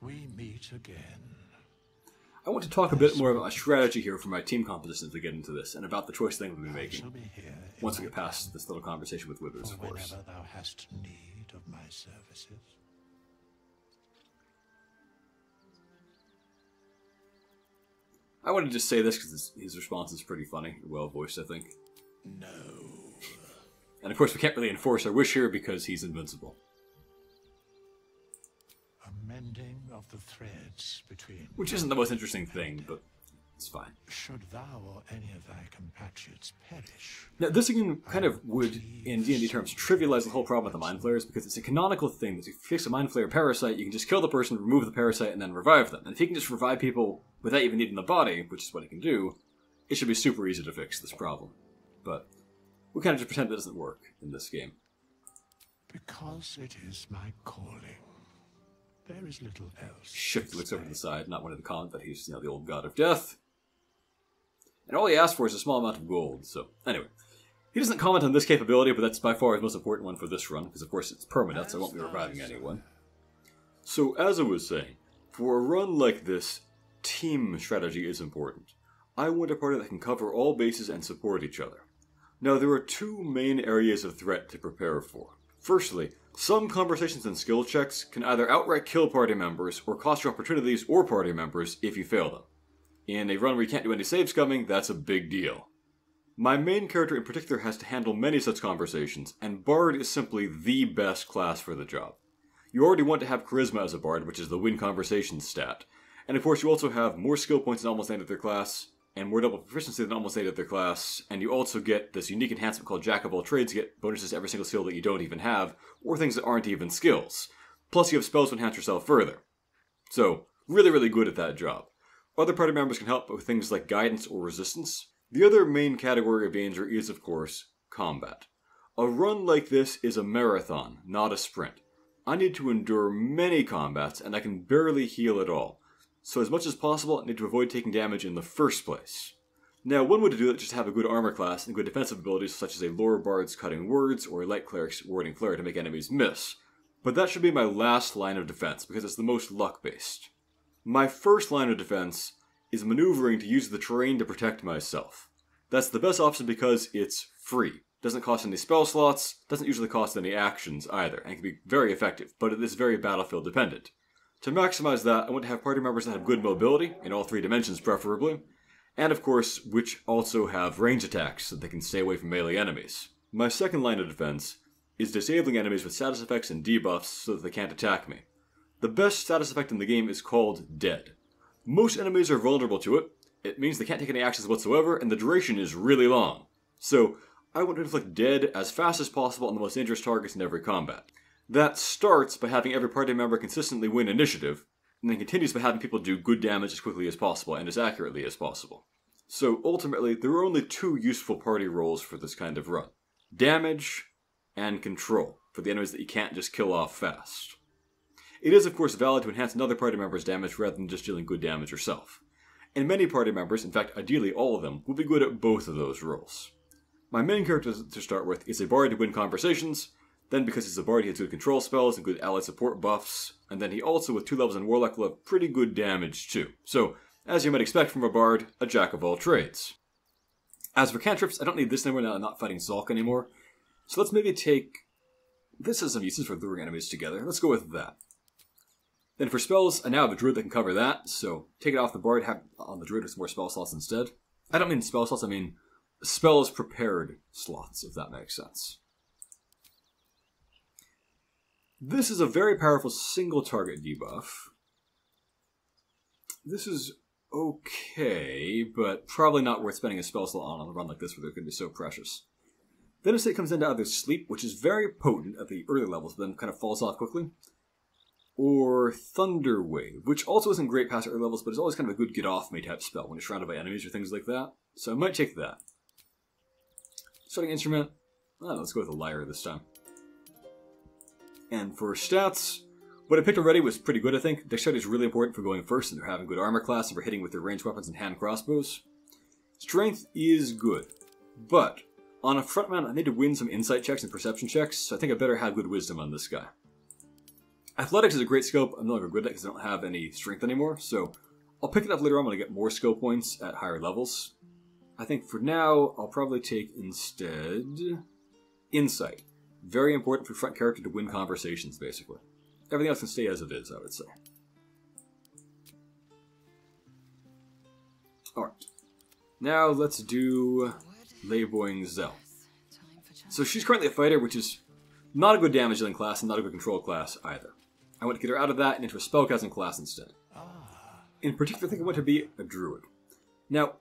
We meet again. I want to talk a bit more about my strategy here for my team composition as we get into this, and about the choice thing we'll be making. shall be here in Once we get past this little conversation with Withers, of course. thou hast need of my services. I wanted to just say this because his, response is pretty funny, well voiced, I think. No. And of course, we can't really enforce our wish here because he's invincible. A mending of the threads between. Which isn't the most interesting thing, but it's fine. Should thou or any of thy compatriots perish, Now, this again kind of would, in D&D terms, trivialize the whole problem with the Mind Flayers because it's a canonical thing that if you fix a Mind Flayer parasite, you can just kill the person, remove the parasite, and then revive them. And if he can just revive people without even needing the body, which is what he can do, it should be super easy to fix this problem. But we kind of just pretend that doesn't work in this game. because it is my calling. There is little else. Shift looks over to the side, not wanting to comment that he's, you know, the old god of death. And all he asked for is a small amount of gold, so anyway. He doesn't comment on this capability, but that's by far his most important one for this run, because of course it's permanent, so I won't be reviving anyone. So as I was saying, for a run like this, team strategy is important. I want a party that can cover all bases and support each other. Now, there are two main areas of threat to prepare for. Firstly, some conversations and skill checks can either outright kill party members or cost you opportunities or party members if you fail them. In a run where you can't do any save scumming, that's a big deal. My main character in particular has to handle many such conversations, and Bard is simply the best class for the job. You already want to have Charisma as a Bard, which is the win conversations stat, and of course you also have more skill points than almost any other class, and more double proficiency than almost any other class, and you also get this unique enhancement called Jack of all trades, you get bonuses to every single skill that you don't even have, or things that aren't even skills. Plus you have spells to enhance yourself further. So, really, really good at that job. Other party members can help with things like guidance or resistance. The other main category of danger is, of course, combat. A run like this is a marathon, not a sprint. I need to endure many combats, and I can barely heal at all. So, as much as possible, I need to avoid taking damage in the first place. Now, one way to do that is just have a good armor class and good defensive abilities, such as a Lore bard's cutting words or a light cleric's warding flare to make enemies miss. But that should be my last line of defense because it's the most luck based. My first line of defense is maneuvering to use the terrain to protect myself. That's the best option because it's free. Doesn't cost any spell slots, doesn't usually cost any actions either, and can be very effective, but it is very battlefield dependent. To maximize that, I want to have party members that have good mobility, in all three dimensions preferably, and of course, which also have range attacks so they can stay away from melee enemies. My second line of defense is disabling enemies with status effects and debuffs so that they can't attack me. The best status effect in the game is called Dead. Most enemies are vulnerable to it, it means they can't take any actions whatsoever, and the duration is really long. So, I want to inflict dead as fast as possible on the most dangerous targets in every combat. That starts by having every party member consistently win initiative, and then continues by having people do good damage as quickly as possible and as accurately as possible. So ultimately, there are only two useful party roles for this kind of run damage and control, for the enemies that you can't just kill off fast. It is, of course, valid to enhance another party member's damage rather than just dealing good damage yourself. And many party members, in fact, ideally all of them, will be good at both of those roles. My main character to start with is a bard to win conversations, then because he's a bard he has good control spells and good ally support buffs, and then he also, with two levels in warlock, will have pretty good damage too. So, as you might expect from a bard, a jack of all trades. As for cantrips, I don't need this anymore now I'm not fighting Zhalk anymore. So let's maybe take... This has some uses for luring enemies together. Let's go with that. Then for spells, I now have a druid that can cover that, so take it off the bard, have on the druid with more spell slots instead. I don't mean spell slots, I mean spells prepared slots, if that makes sense. This is a very powerful single target debuff. This is okay, but probably not worth spending a spell slot on on a run like this where they're going to be so precious. Then a state comes into either sleep, which is very potent at the early levels, but then kind of falls off quickly, or Thunder Wave, which also isn't great past early levels, but is always kind of a good get off me type spell when you're surrounded by enemies or things like that. So I might take that. Starting instrument, oh, let's go with a lyre this time. And for stats, what I picked already was pretty good, I think. Dexterity is really important for going first, and they're having good armor class, and for hitting with their ranged weapons and hand crossbows. Strength is good, but on a front man, I need to win some insight checks and perception checks, so I think I better have good wisdom on this guy. Athletics is a great scope. I'm no longer good at it because I don't have any strength anymore, so I'll pick it up later on when I get more skill points at higher levels. I think for now, I'll probably take instead Insight. Very important for front character to win conversations, basically. Everything else can stay as it is, I would say. Alright. Now let's do Lae'zel. So she's currently a fighter, which is not a good damage dealing class and not a good control class either. I want to get her out of that and into a spellcasting class instead. In particular, I think I want her to be a druid. Now,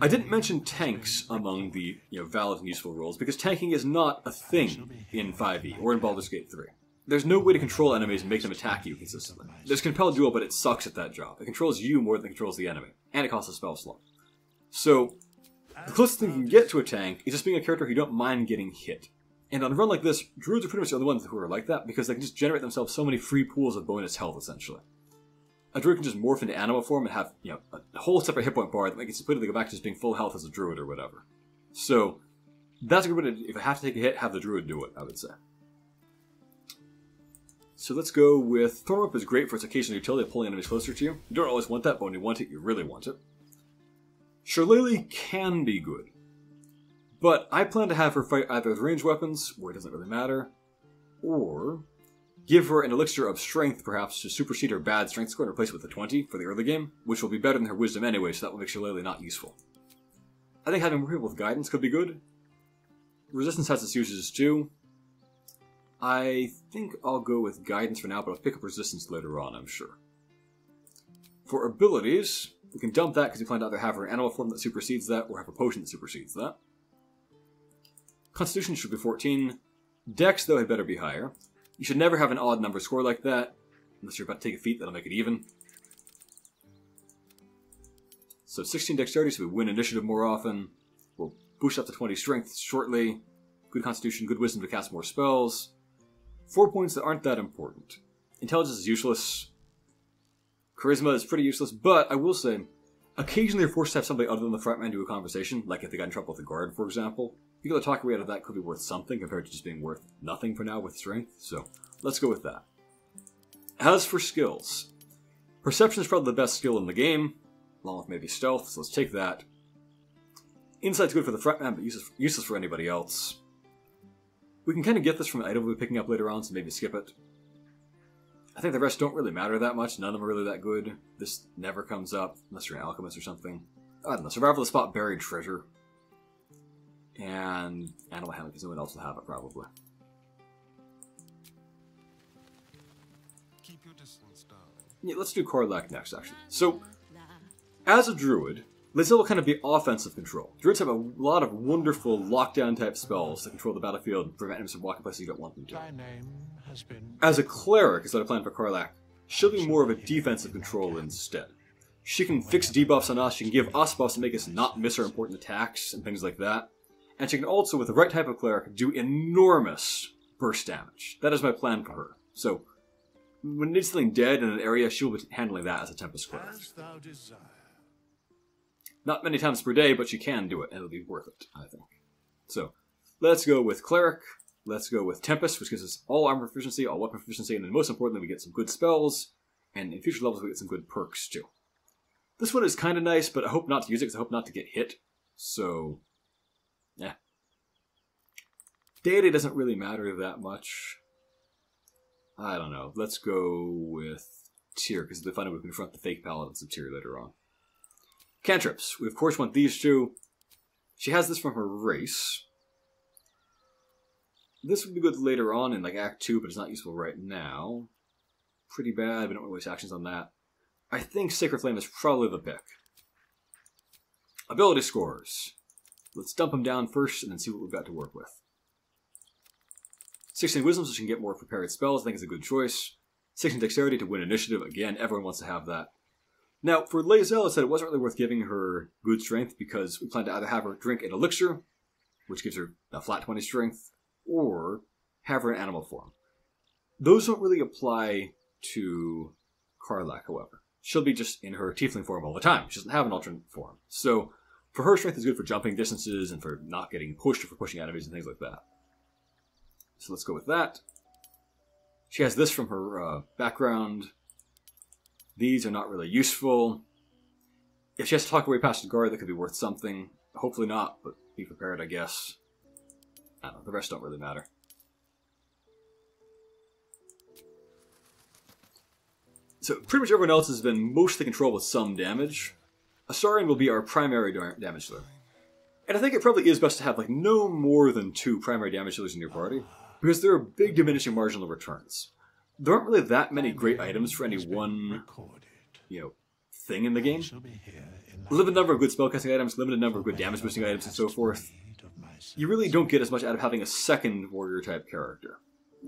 I didn't mention tanks among the you know valid and useful roles because tanking is not a thing in 5e or in Baldur's Gate 3. There's no way to control enemies and make them attack you consistently. There's Compel Duel, but it sucks at that job. It controls you more than it controls the enemy, and it costs a spell slot. So, the closest thing you can get to a tank is just being a character who you don't mind getting hit. And on a run like this, druids are pretty much the only ones who are like that because they can just generate themselves so many free pools of bonus health, essentially. A druid can just morph into animal form and have, you know, a whole separate hit point bar that makes it completely go back to just being full health as a druid or whatever. So, that's a good way to, if I have to take a hit, have the druid do it, I would say. So let's go with Thorn Whip is great for its occasional utility of pulling enemies closer to you. You don't always want that, but when you want it, you really want it. Shillelagh can be good. But I plan to have her fight either with ranged weapons, where it doesn't really matter, or give her an elixir of strength, perhaps, to supersede her bad strength score and replace it with a 20 for the early game, which will be better than her wisdom anyway, so that will make Shillelagh not useful. I think having more people with guidance could be good. Resistance has its uses too. I think I'll go with guidance for now, but I'll pick up resistance later on, I'm sure. For abilities, we can dump that because we plan to either have her animal form that supersedes that or have a potion that supersedes that. Constitution should be 14. Dex, though, had better be higher. You should never have an odd number score like that, unless you're about to take a feat that'll make it even. So 16 dexterity, so we win initiative more often. We'll boost up to 20 strength shortly. Good constitution, good wisdom to cast more spells. Four points that aren't that important. Intelligence is useless. Charisma is pretty useless, but I will say, occasionally you're forced to have somebody other than the front man do a conversation, like if they got in trouble with the guard, for example. The talk out of that could be worth something compared to just being worth nothing for now with strength, so let's go with that. As for skills, perception is probably the best skill in the game, along with maybe stealth, so let's take that. Insight's good for the front man, but useless, useless for anybody else. We can kind of get this from an item we'll be picking up later on, so maybe skip it. I think the rest don't really matter that much. None of them are really that good. This never comes up unless you're an alchemist or something. I don't know. Survival of the spot, buried treasure, and animal handling because no one else will have it probably. Keep your distance, darling. Yeah, let's do Karlach next, actually. So, as a druid, Lae'zel will kind of be offensive control. Druids have a lot of wonderful lockdown type spells that control the battlefield and prevent enemies from walking places you don't want them to. Thy name has been As a cleric, instead of playing for Karlach, she'll be more of a defensive control instead. She can fix debuffs on us, she can give us buffs to make us not miss our important attacks and things like that. And she can also, with the right type of cleric, do enormous burst damage. That is my plan for her. So, when needs something dead in an area, she'll be handling that as a Tempest cleric. as thou desire. Not many times per day, but she can do it, and it'll be worth it, I think. So, let's go with Cleric. Let's go with Tempest, which gives us all armor proficiency, all weapon proficiency, and then most importantly, we get some good spells, and in future levels, we get some good perks too. This one is kind of nice, but I hope not to use it because I hope not to get hit. So. Deity doesn't really matter that much. I don't know. Let's go with Tyr, because they find we confront the fake paladins of Tyr later on. Cantrips. We of course want these two. She has this from her race. This would be good later on in like Act 2, but it's not useful right now. Pretty bad, we don't want to waste actions on that. I think Sacred Flame is probably the pick. Ability scores. Let's dump them down first and then see what we've got to work with. 16 Wisdom so she can get more prepared spells, I think is a good choice. 16 Dexterity to win initiative, again, everyone wants to have that. Now, for Lae'zel, I said it wasn't really worth giving her good strength because we plan to either have her drink an elixir, which gives her a flat 20 strength, or have her in animal form. Those don't really apply to Karlach, however. She'll be just in her tiefling form all the time. She doesn't have an alternate form. So, for her strength is good for jumping distances and for not getting pushed or for pushing enemies and things like that. So let's go with that. She has this from her uh, background. These are not really useful. If she has to talk her way past the guard, that could be worth something. Hopefully not, but be prepared, I guess. I don't know, the rest don't really matter. So pretty much everyone else has been mostly controlled with some damage. Astarion will be our primary damage dealer. And I think it probably is best to have like no more than two primary damage dealers in your party, because there are big diminishing marginal returns. There aren't really that many great items for any one, you know, thing in the game. Limited number of good spellcasting items, limited number of good damage boosting items, and so forth. You really don't get as much out of having a second warrior type character.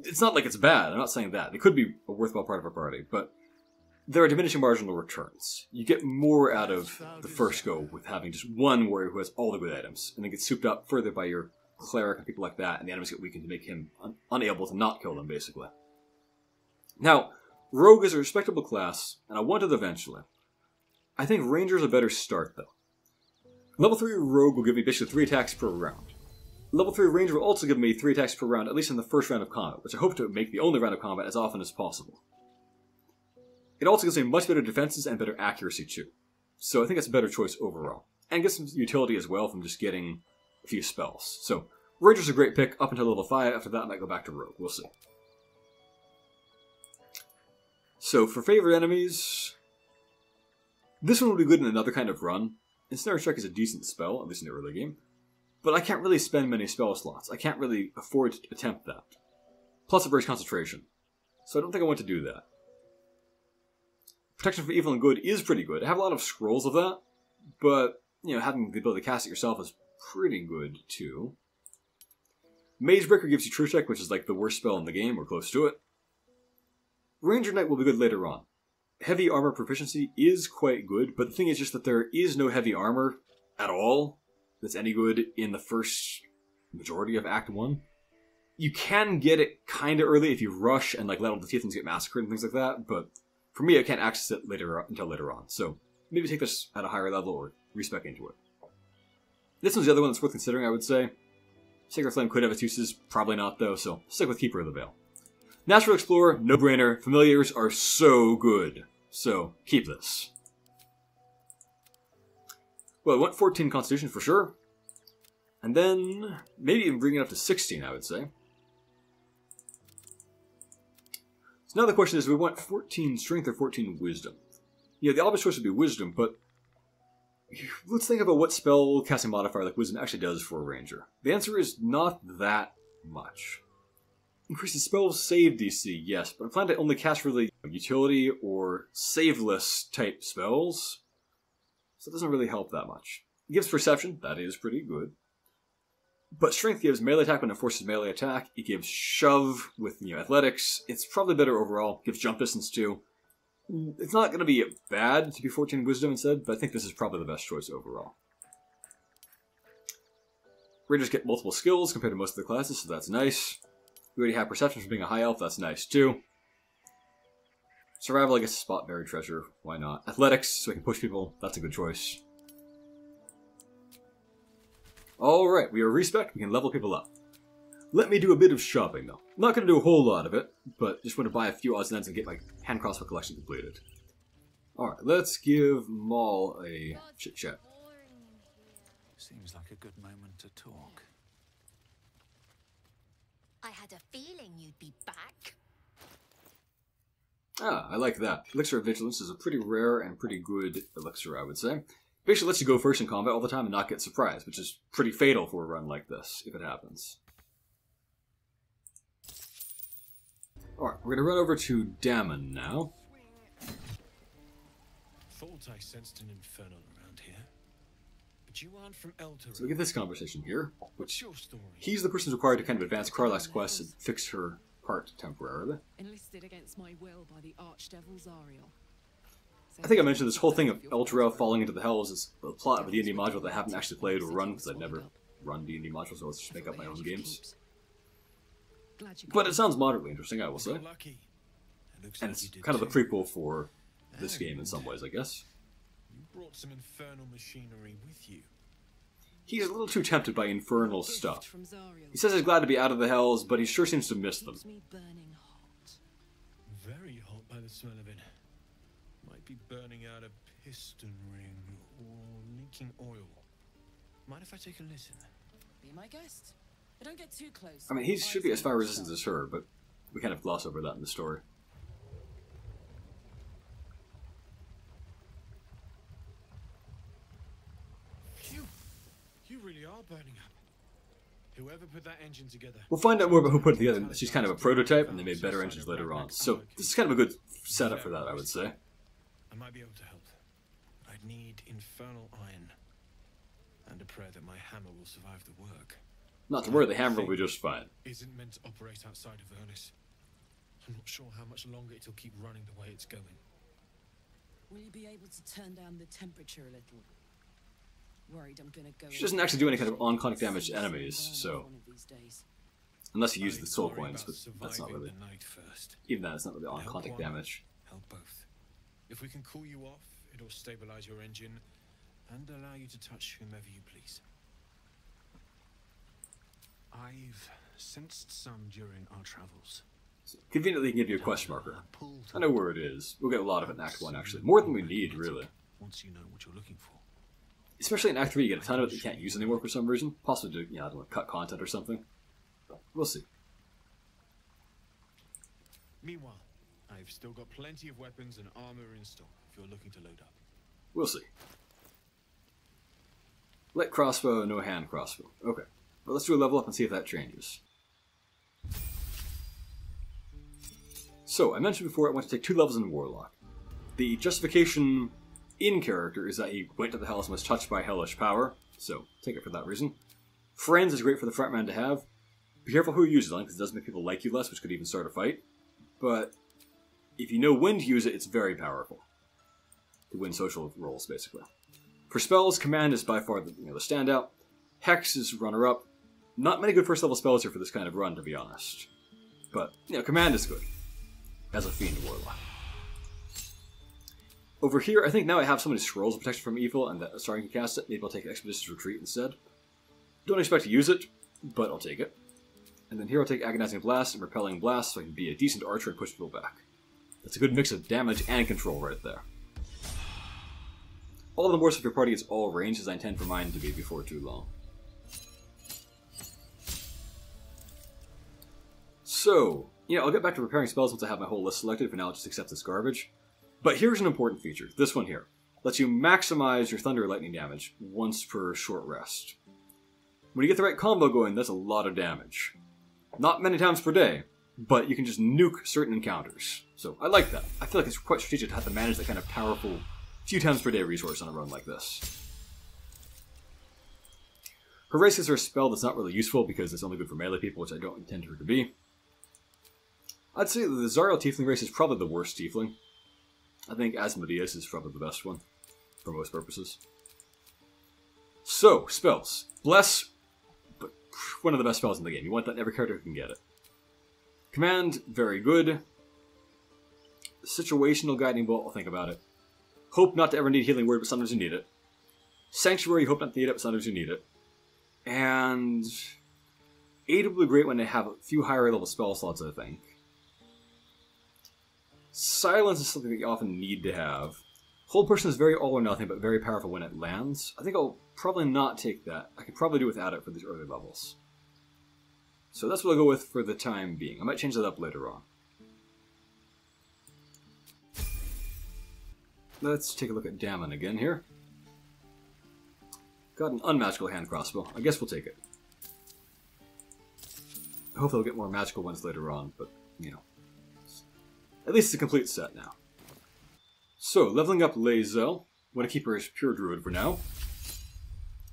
It's not like it's bad. I'm not saying that. It could be a worthwhile part of a party, but there are diminishing marginal returns. You get more out of the first go with having just one warrior who has all the good items, and then gets souped up further by your cleric and people like that, and the enemies get weakened to make him un- unable to not kill them, basically. Now, rogue is a respectable class, and I want it eventually. I think ranger's a better start, though. Level 3 rogue will give me basically 3 attacks per round. Level 3 ranger will also give me 3 attacks per round, at least in the first round of combat, which I hope to make the only round of combat as often as possible. It also gives me much better defenses and better accuracy too. So I think it's a better choice overall. And gets some utility as well from just getting few spells. So Ranger's a great pick up until level 5. After that, I might go back to Rogue. We'll see. So for favorite enemies, this one would be good in another kind of run. Ensnare Strike is a decent spell, at least in the early game. But I can't really spend many spell slots. I can't really afford to attempt that. Plus it breaks concentration. So I don't think I want to do that. Protection from Evil and Good is pretty good. I have a lot of scrolls of that, but you know, having the ability to cast it yourself is pretty good too. Magebreaker gives you True Check, which is like the worst spell in the game, or close to it. Ranger Knight will be good later on. Heavy armor proficiency is quite good, but the thing is just that there is no heavy armor at all that's any good in the first majority of Act 1. You can get it kinda early if you rush and like let all the Teethans get massacred and things like that, but for me I can't access it later until later on. So maybe take this at a higher level or respec into it. This one's the other one that's worth considering, I would say. Sacred Flame could have its uses, probably not though, so stick with Keeper of the Veil. Natural Explorer, no brainer. Familiars are so good. So keep this. Well, I went 14 Constitution for sure. And then maybe even bring it up to 16, I would say. So now the question is, we want 14 strength or 14 wisdom? Yeah, the obvious choice would be wisdom, but let's think about what spell casting modifier like wisdom actually does for a ranger. The answer is not that much. Increases spell save DC, yes, but I plan to only cast really utility or saveless type spells, so it doesn't really help that much. It gives perception, that is pretty good. But strength gives melee attack when it forces melee attack. It gives shove with you know athletics. It's probably better overall. gives jump distance too. It's not going to be bad to be 14 wisdom instead, but I think this is probably the best choice overall. Rangers get multiple skills compared to most of the classes, so that's nice. We already have perception for being a high elf, that's nice too. Survival, I guess, spot buried treasure. Why not? Athletics, so I can push people. That's a good choice. Alright, we are respec. We can level people up. Let me do a bit of shopping, though. I'm not going to do a whole lot of it, but just want to buy a few odds and ends and get my hand crossbow collection completed. Alright, let's give Maul a chit chat. Seems like a good moment to talk. I had a feeling you'd be back. Ah, I like that. Elixir of Vigilance is a pretty rare and pretty good elixir, I would say. Basically lets you go first in combat all the time and not get surprised, which is pretty fatal for a run like this, if it happens. Alright, we're gonna run over to Dammon now. Thought I sensed an infernal around here. But you aren't from Elturel. So we get this conversation here, which he's the person who's required to kind of advance Karlach's quest and fix her part temporarily. Enlisted against my will by the Archdevil Zariel. I think I mentioned this whole thing of Elturel falling into the Hells is a plot of a D&D module that I haven't actually played or run because I've never run D&D modules, so let's just make up my own games. Glad you But it sounds moderately interesting, I will say. Lucky. It looks And like it's did kind of the prequel for this oh, game in some ways, I guess. You brought some infernal machinery with you. He's a little too tempted by infernal stuff. He says he's glad to be out of the Hells, but he sure seems to miss them. Keeps me burning hot. Very hot by the smell of it. Might be burning out a piston ring or leaking oil. Mind if I take a listen? Be my guest. But don't get too close. I mean, he should be as fire resistant as her, but we kind of gloss over that in the story. Phew! You really are burning up. Whoever put that engine together. We'll find out more about who put it together. She's kind of a prototype, and they made better engines later on. So this is kind of a good setup for that, I would say. I might be able to help. But I'd need infernal iron. And a prayer that my hammer will survive the work. Not to worry, the hammer will be just fine. Isn't meant to operate outside of Avernus. I'm not sure how much longer it'll keep running the way it's going. Will you be able to turn down the temperature a little? Worried I'm gonna go. She doesn't actually do any kind of on-click damage to enemies, so One of these days. unless you use the soul worry coins, but that's not really. the first. Even that, it's not really Help on-contact damage. Help both. If we can cool you off, it'll stabilize your engine and allow you to touch whomever you please. I've sensed some during our travels. Conveniently, can give you a question marker. I know where it is. We'll get a lot of it in Act 1, actually. More than we need, really. Once you know what you're looking for. Especially in Act 3, you get a ton of it that you can't use anymore for some reason. Possibly to, you know, I don't know, cut content or something. But we'll see. Meanwhile, I've still got plenty of weapons and armor in stock if you're looking to load up. We'll see. Let crossbow, no hand crossbow. Okay. Well, let's do a level up and see if that changes. So, I mentioned before I want to take two levels in Warlock. The justification in character is that he went to the Hells and was touched by hellish power, so take it for that reason. Friends is great for the frontman to have. Be careful who you use it on, because it does make people like you less, which could even start a fight. But if you know when to use it, it's very powerful. To win social rolls, basically. For spells, Command is by far the, you know, the standout. Hex is runner-up. Not many good first level spells here for this kind of run, to be honest. But, you know, Command is good. As a Fiend Warlock. Over here, I think now I have so many scrolls of protection from evil, and that starting to cast it, maybe I'll take Expeditious Retreat instead. Don't expect to use it, but I'll take it. And then here I'll take Agonizing Blast and Repelling Blast so I can be a decent archer and push people back. That's a good mix of damage and control right there. All the more so if your party is all ranged, as I intend for mine to be before too long. So, Yeah, I'll get back to preparing spells once I have my whole list selected. For now, I'll just accept this garbage. But here's an important feature. This one here. Lets you maximize your thunder lightning damage once per short rest. When you get the right combo going, that's a lot of damage. Not many times per day, but you can just nuke certain encounters. So I like that. I feel like it's quite strategic to have to manage that kind of powerful few times per day resource on a run like this. Her race is her spell that's not really useful because it's only good for melee people, which I don't intend her to be. I'd say the Zariel Tiefling race is probably the worst Tiefling. I think Asmodeus is probably the best one, for most purposes. So, spells. Bless, but one of the best spells in the game. You want that every character can get it. Command, very good. Situational Guiding Bolt, I'll think about it. Hope not to ever need Healing Word, but sometimes you need it. Sanctuary, hope not to need it, but sometimes you need it. And Aid will be great when they have a few higher level spell slots, I think. Silence is something that you often need to have. Hold Person is very all or nothing, but very powerful when it lands. I think I'll probably not take that. I could probably do without it for these early levels. So that's what I'll go with for the time being. I might change that up later on. Let's take a look at Dammon again here. Got an unmagical hand crossbow. I guess we'll take it. Hopefully I'll get more magical ones later on, but, you know. At least it's a complete set now. So, leveling up Lae'zel. Want to keep her as pure druid for now.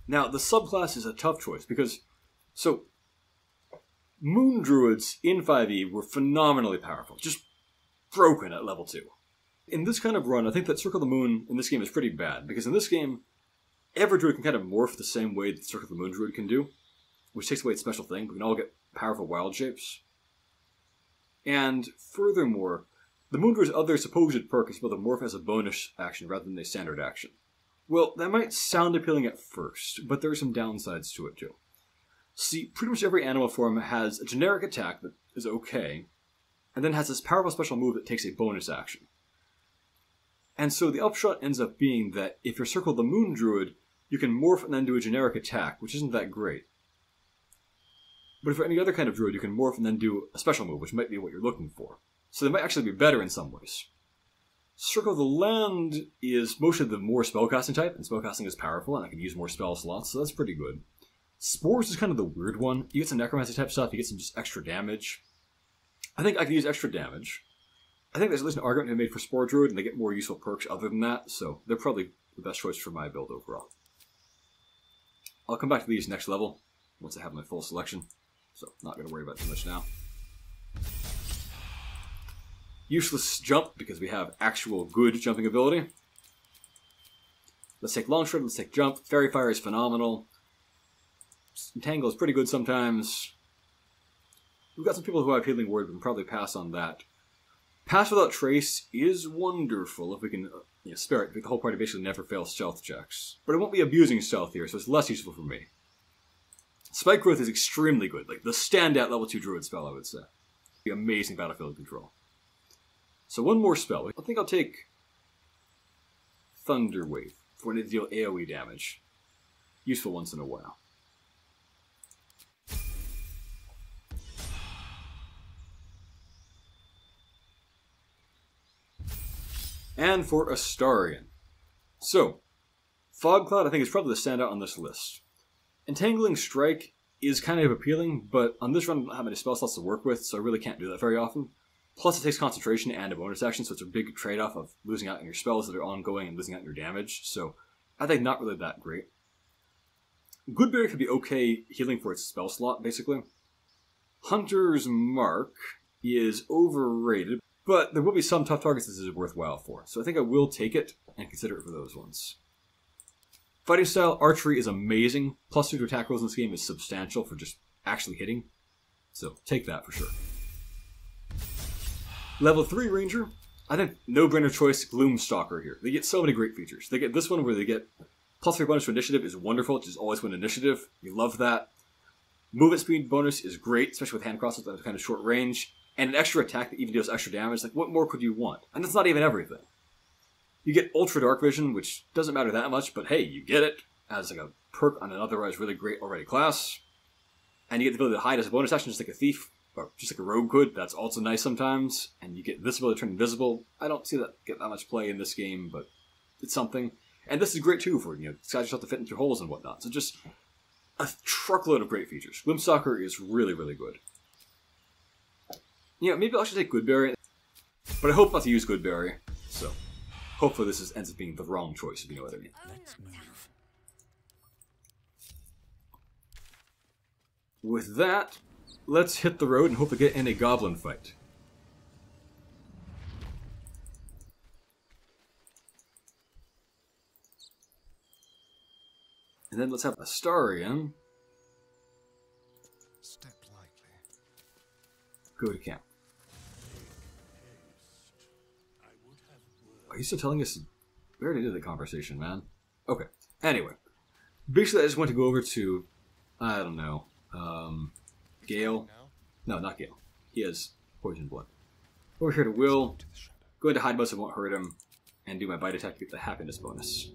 Now, the subclass is a tough choice because, so, Moon Druids in 5e were phenomenally powerful, just broken at level 2. In this kind of run, I think that Circle of the Moon in this game is pretty bad, because in this game, every druid can kind of morph the same way that Circle of the Moon Druid can do, which takes away its special thing. We can all get powerful wild shapes. And furthermore, the Moon Druid's other supposed perk is able to morph as a bonus action rather than a standard action. Well, that might sound appealing at first, but there are some downsides to it too. See, pretty much every animal form has a generic attack that is okay, and then has this powerful special move that takes a bonus action. And so the upshot ends up being that if you're Circle the Moon Druid, you can morph and then do a generic attack, which isn't that great. But if you're any other kind of druid, you can morph and then do a special move, which might be what you're looking for. So they might actually be better in some ways. Circle of the Land is mostly the more spellcasting type, and spellcasting is powerful, and I can use more spell slots, so that's pretty good. Spores is kind of the weird one. You get some necromancy type stuff, you get some just extra damage. I think I can use extra damage. I think there's at least an argument to be made for Spore Druid, and they get more useful perks other than that, so they're probably the best choice for my build overall. I'll come back to these next level, once I have my full selection, so not going to worry about too much now. Useless jump, because we have actual good jumping ability. Let's take Long let's take Jump. Faerie Fire is phenomenal. Entangle is pretty good sometimes. We've got some people who have Healing Word, but can probably pass on that. Pass Without Trace is wonderful if we can uh, you know, spare it. The whole party basically never fails stealth checks. But it won't be abusing stealth here, so it's less useful for me. Spike Growth is extremely good, like the standout level 2 druid spell, I would say. The amazing battlefield control. So one more spell. I think I'll take Thunder Wave for when it deal AoE damage. Useful once in a while. And for Astarion. So, Fog Cloud I think is probably the standout on this list. Entangling Strike is kind of appealing, but on this run I don't have many spell slots to work with, so I really can't do that very often. Plus, it takes concentration and a bonus action, so it's a big trade off of losing out on your spells that are ongoing and losing out on your damage, so I think not really that great. Goodberry could be okay healing for its spell slot, basically. Hunter's Mark is overrated, but there will be some tough targets this is worthwhile for, so I think I will take it and consider it for those ones. Fighting style, archery is amazing. Plus two to attack rolls in this game is substantial for just actually hitting. So take that for sure. Level 3 Ranger, I think no-brainer choice Gloomstalker here. They get so many great features. They get this one where they get plus 3 bonus for initiative is wonderful, just always win initiative. You love that. Movement speed bonus is great, especially with hand crosses that kind of short range. And an extra attack that even deals extra damage. Like, what more could you want? And that's not even everything. You get Ultra Dark Vision, which doesn't matter that much, but hey, you get it as like a perk on an otherwise really great already class. And you get the ability to hide as a bonus action, just like a thief or just like a rogue could. That's also nice sometimes. And you get visible to turn invisible. I don't see that get that much play in this game, but it's something. And this is great too for you know guys just have to fit into holes and whatnot. So just a truckload of great features. Gloomstalker is really really good. Yeah, maybe I should take Goodberry, but I hope not to use Goodberry. So hopefully this is, ends up being the wrong choice. If you know what I mean. With that, let's hit the road and hope to get in a goblin fight. And then let's have Astarion Step lightly. go to camp. Are you still telling us? We already did the conversation, man. Okay. Anyway, basically, I just want to go over to, I don't know, um, Gale. No, not Gale. He has poison blood. Over here to Wyll. Go into hide mode so won't hurt him, and do my bite attack to get the happiness bonus,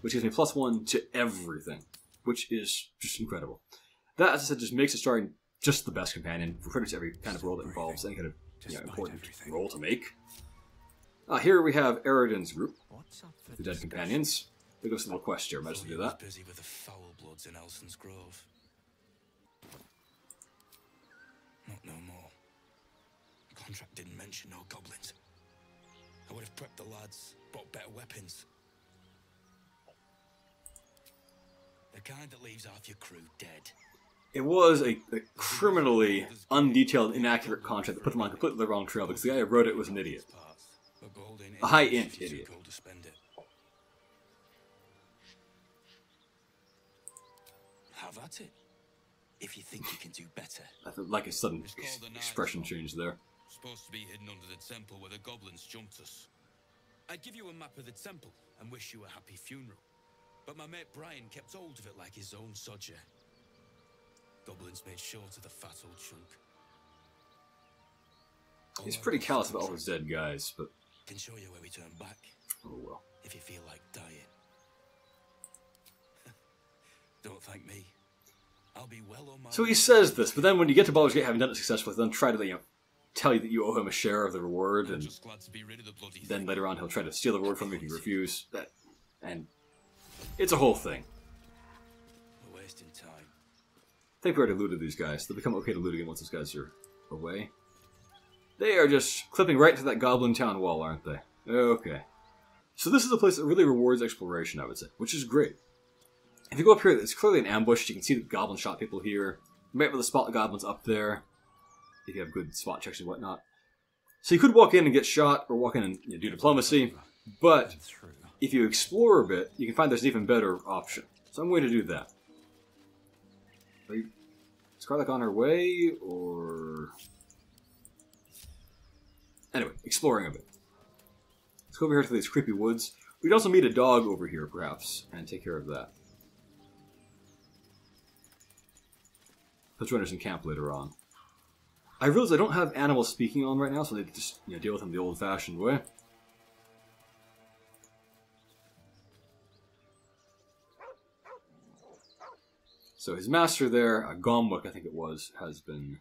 which gives me plus one to everything, which is just incredible. That, as I said, just makes Astarion just the best companion for pretty much every kind of role that involves any kind of you know, important everything. role to make. Uh, here we have Eridan's group, the Dead Companions. They go to the little quest here. Might as well do that. Busy with the foul bloods in Elson's Grove. Not no more. The contract didn't mention no goblins. I would have prepped the lads, bought better weapons. The kind that leaves half your crew dead. It was a, a criminally undetailed, inaccurate contract that put them on completely the wrong trail because the guy who wrote it was an idiot. A high int idiot. To spend it. Have at it. If you think you can do better. Like a sudden ex- expression change there. Supposed to be hidden under the temple where the goblins jumped us. I'd give you a map of the temple and wish you a happy funeral. But my mate Brian kept hold of it like his own sodger. Goblins made short of the fat old chunk. He's pretty callous about all his dead guys, but Can show you where we turn back. oh well. If you feel like dying. Don't thank me. So he says this, but then when you get to Baldur's Gate, having done it successfully, then try to you know tell you that you owe him a share of the reward, and Glad to be rid of the then later on he'll try to steal the reward from you if you refuse. That, and it's a whole thing. We're wasting time. I think we already looted these guys. They'll become okay to loot again once these guys are away. They are just clipping right to that Goblin Town wall, aren't they? Okay. So this is a place that really rewards exploration, I would say, which is great. If you go up here, it's clearly an ambush. You can see the goblin shot people here. You might be able to spot the goblins up there if you have good spot checks and whatnot. So you could walk in and get shot, or walk in and you know, do diplomacy. But if you explore a bit, you can find there's an even better option. So I'm going to do that. Are you, is on her way, or anyway, exploring a bit? Let's go over here to these creepy woods. We'd also meet a dog over here, perhaps, and take care of that. He'll join us in camp later on. I realize I don't have animals speaking on right now, so they just you know, deal with them the old-fashioned way. So his master there, a Gomwick, I think it was, has been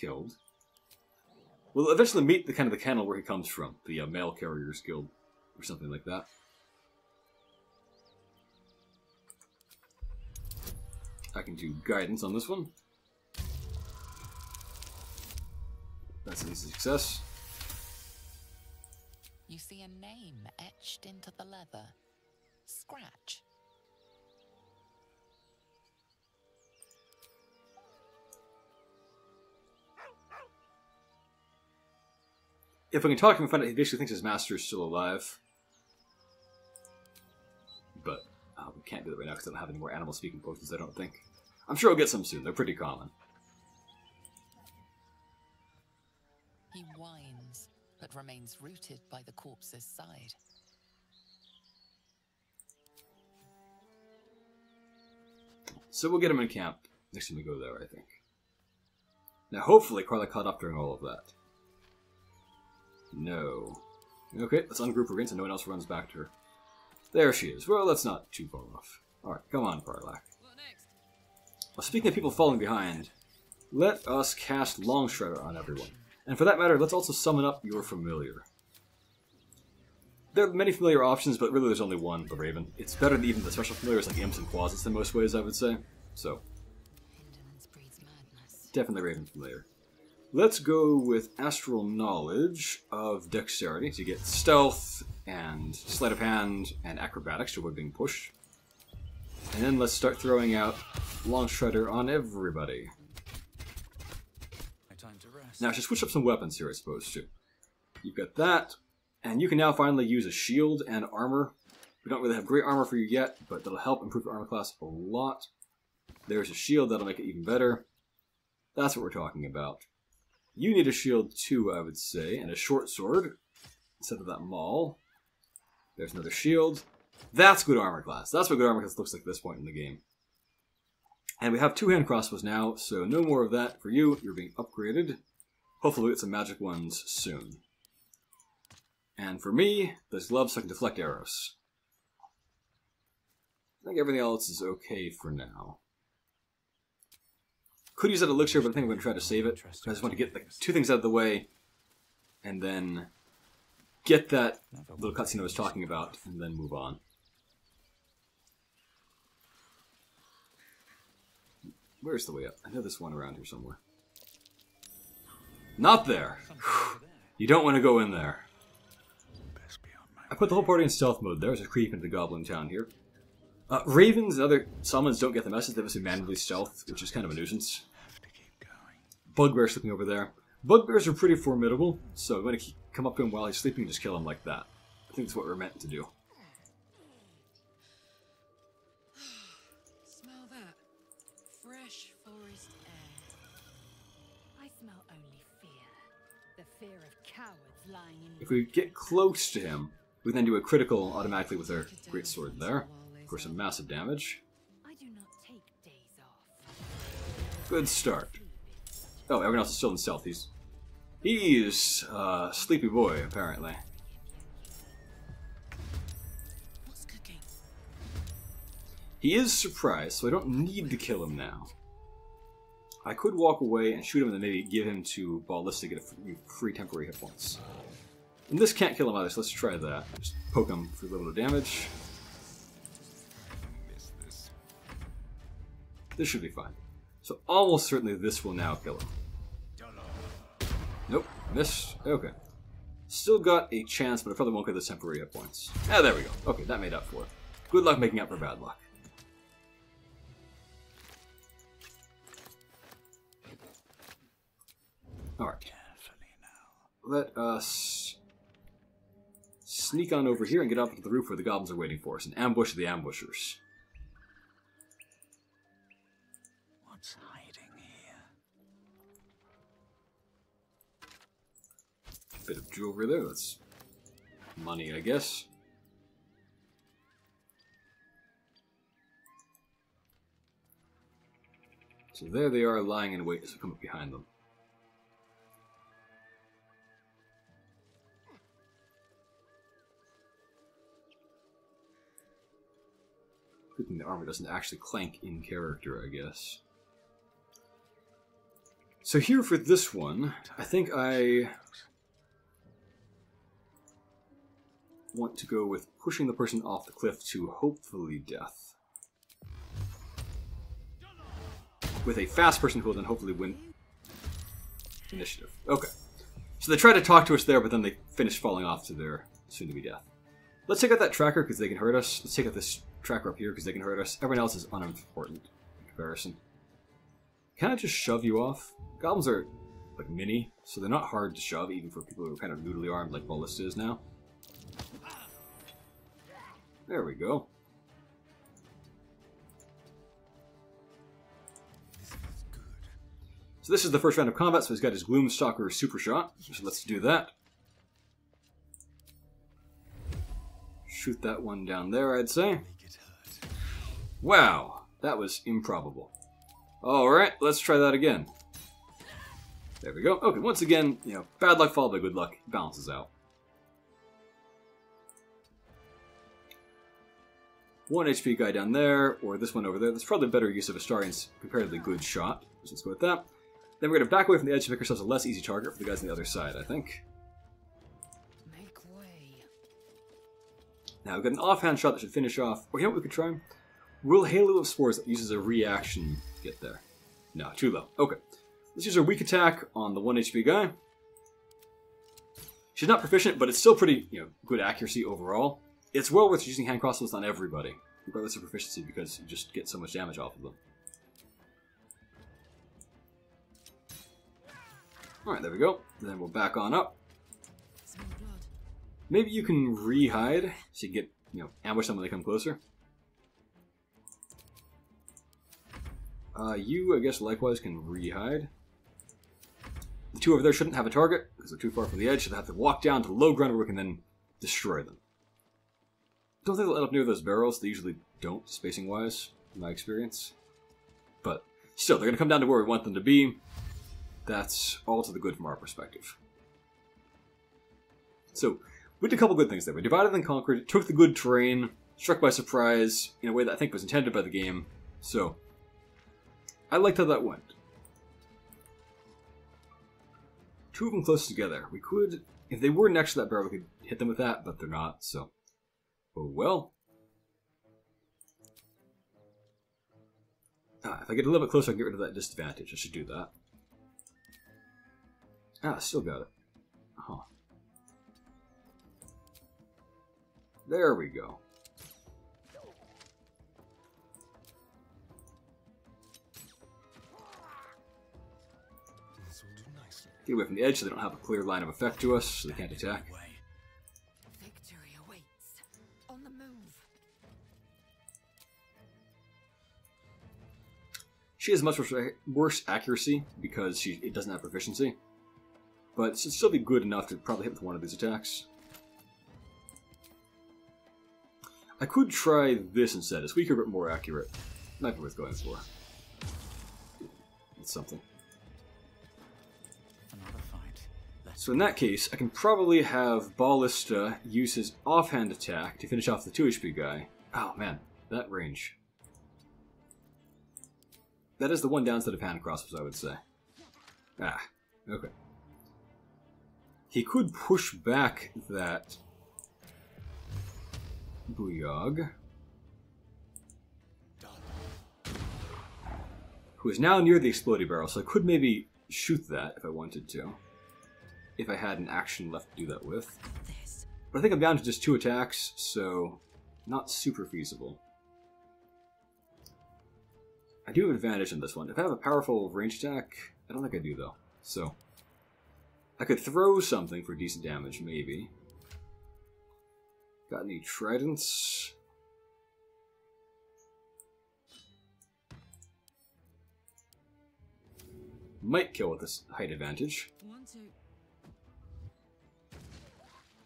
killed. We'll eventually meet the kind of the kennel where he comes from, the uh, Mail Carriers Guild, or something like that. I can do guidance on this one. That's an easy success. You see a name etched into the leather. Scratch. If we can talk him find out he basically thinks his master is still alive. But uh, we can't do that right now because I don't have any more animal speaking potions, I don't think. I'm sure I'll get some soon. They're pretty common. He whines, but remains rooted by the corpse's side. So we'll get him in camp next time we go there, I think. Now, hopefully, Carla caught up during all of that. No. Okay, let's ungroup her again so no one else runs back to her. There she is. Well, that's not too far off. Alright, come on, Karlach. Well, speaking of people falling behind, let us cast Longstrider on everyone. And for that matter, let's also summon up your familiar. There are many familiar options, but really there's only one, the Raven. It's better than even the special familiars like Imps and Quasits in most ways, I would say. So, definitely Raven familiar. Let's go with Astral Knowledge of Dexterity. So you get Stealth and Sleight of Hand and Acrobatics to avoid being pushed. And then let's start throwing out Longstrider on everybody. No time to rest. Now I should switch up some weapons here, I suppose, too. You've got that, and you can now finally use a shield and armor. We don't really have great armor for you yet, but that'll help improve your armor class a lot. There's a shield that'll make it even better. That's what we're talking about. You need a shield too, I would say, and a short sword instead of that maul. There's another shield. That's good armor class. That's what good armor class looks like at this point in the game. And we have two hand crossbows now, so no more of that for you. You're being upgraded. Hopefully we'll get some magic ones soon. And for me, there's gloves so I can deflect arrows. I think everything else is okay for now. Could use that elixir, but I think I'm going to try to save it. I just want to get the two things out of the way, and then get that little cutscene I was talking about, and then move on. Where's the way up? I know there's one around here somewhere. Not there! You don't want to go in there. I put the whole party in stealth mode. There's a creep into goblin town here. Uh, ravens and other summons don't get the message. They must be manually stealth, which is kind of a nuisance. Bugbear's looking over there. Bugbears are pretty formidable, so I'm going to come up to him while he's sleeping and just kill him like that. I think that's what we're meant to do. If we get close to him, we then do a critical automatically with our great sword there for some massive damage. I do not take days off. Good start. Oh, everyone else is still in stealth. He's he's uh, sleepy boy apparently. He is surprised, so I don't need to kill him now. I could walk away and shoot him and then maybe give him to Ballista to get a free, free temporary hit points. And this can't kill him either, so let's try that. Just poke him for a little bit of damage. This should be fine. So almost certainly this will now kill him. Nope, missed. Okay. Still got a chance, but I probably won't get the temporary hit points. Ah, there we go. Okay, that made up for it. Good luck making up for bad luck. Alright. Let us sneak on over here and get up to the roof where the goblins are waiting for us and ambush the ambushers. What's hiding here? Bit of jewelry there. That's money, I guess. So there they are lying in wait as we come up behind them. Good thing the armor doesn't actually clank in character, I guess. So here for this one, I think I want to go with pushing the person off the cliff to hopefully death. With a fast person who will then hopefully win initiative. Okay. So they try to talk to us there, but then they finish falling off to their soon-to-be death. Let's take out that tracker because they can hurt us. Let's take out this tracker up here because they can hurt us. Everyone else is unimportant in comparison. Can I just shove you off? Goblins are like mini, so they're not hard to shove, even for people who are kind of noodly armed like Ballista is now. There we go. So this is the first round of combat, so he's got his Gloomstalker super shot. So let's do that. Shoot that one down there, I'd say. Wow, that was improbable. Alright, let's try that again. There we go. Okay, once again, you know, bad luck followed by good luck. It Balances out. One HP guy down there, or this one over there. That's probably better use of a Astarion's comparatively good shot. So let's go with that. Then we're going to back away from the edge to make ourselves a less easy target for the guys on the other side, I think. Now we've got an offhand shot that should finish off. Or you know what we could try? Will Halo of Spores that uses a reaction get there? No, too low. Okay. Let's use our weak attack on the 1 HP guy. She's not proficient, but it's still pretty, you know, good accuracy overall. It's well worth using hand crossbows on everybody, regardless of proficiency, because you just get so much damage off of them. Alright, there we go. Then we'll back on up. Maybe you can re-hide, so you get, you know, ambush them when they come closer. Uh, you, I guess, likewise can re-hide. The two over there shouldn't have a target, because they're too far from the edge, so they have to walk down to low ground where we can then destroy them. Don't think they'll end up near those barrels. They usually don't, spacing-wise, in my experience. But still, they're going to come down to where we want them to be. That's all to the good from our perspective. So, we did a couple good things there. We divided and conquered, took the good terrain, struck by surprise in a way that I think was intended by the game. So, I liked how that went. Two of them close together. We could, if they were next to that barrel, we could hit them with that, but they're not, so. Oh well. Ah, if I get a little bit closer, I can get rid of that disadvantage. I should do that. Ah, still got it. Huh. There we go. Get away from the edge so they don't have a clear line of effect to us, so they can't attack. Victory awaits. On the move. She has much worse accuracy because she it doesn't have proficiency. But it should still be good enough to probably hit with one of these attacks. I could try this instead. It's weaker but more accurate. Might be worth going for. It's something. Another fight. So in that case, I can probably have Ballista use his offhand attack to finish off the 2 HP guy. Oh man, that range. That is the one downside of hand crossbows, I would say. Ah, okay. He could push back that Buyog, who is now near the exploding barrel, so I could maybe shoot that if I wanted to. If I had an action left to do that with. But I think I'm down to just two attacks, so not super feasible. I do have advantage in this one. If I have a powerful range attack, I don't think I do though. So I could throw something for decent damage, maybe. Got any tridents? Might kill with this height advantage.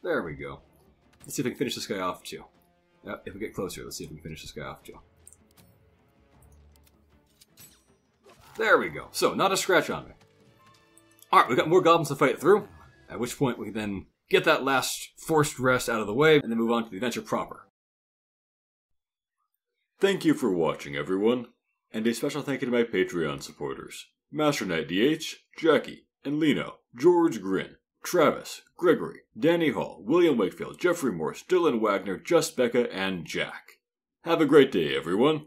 There we go. Let's see if I can finish this guy off too. Uh, if we get closer, let's see if we can finish this guy off too. There we go. So, not a scratch on me. Alright, we've got more goblins to fight through, at which point we then get that last forced rest out of the way, and then move on to the adventure proper. Thank you for watching, everyone, and a special thank you to my Patreon supporters Master Knight DH, Jackie, and Lino, George Grin, Travis, Gregory, Danny Hall, William Wakefield, Jeffrey Morse, Dylan Wagner, Just Becca, and Jack. Have a great day, everyone.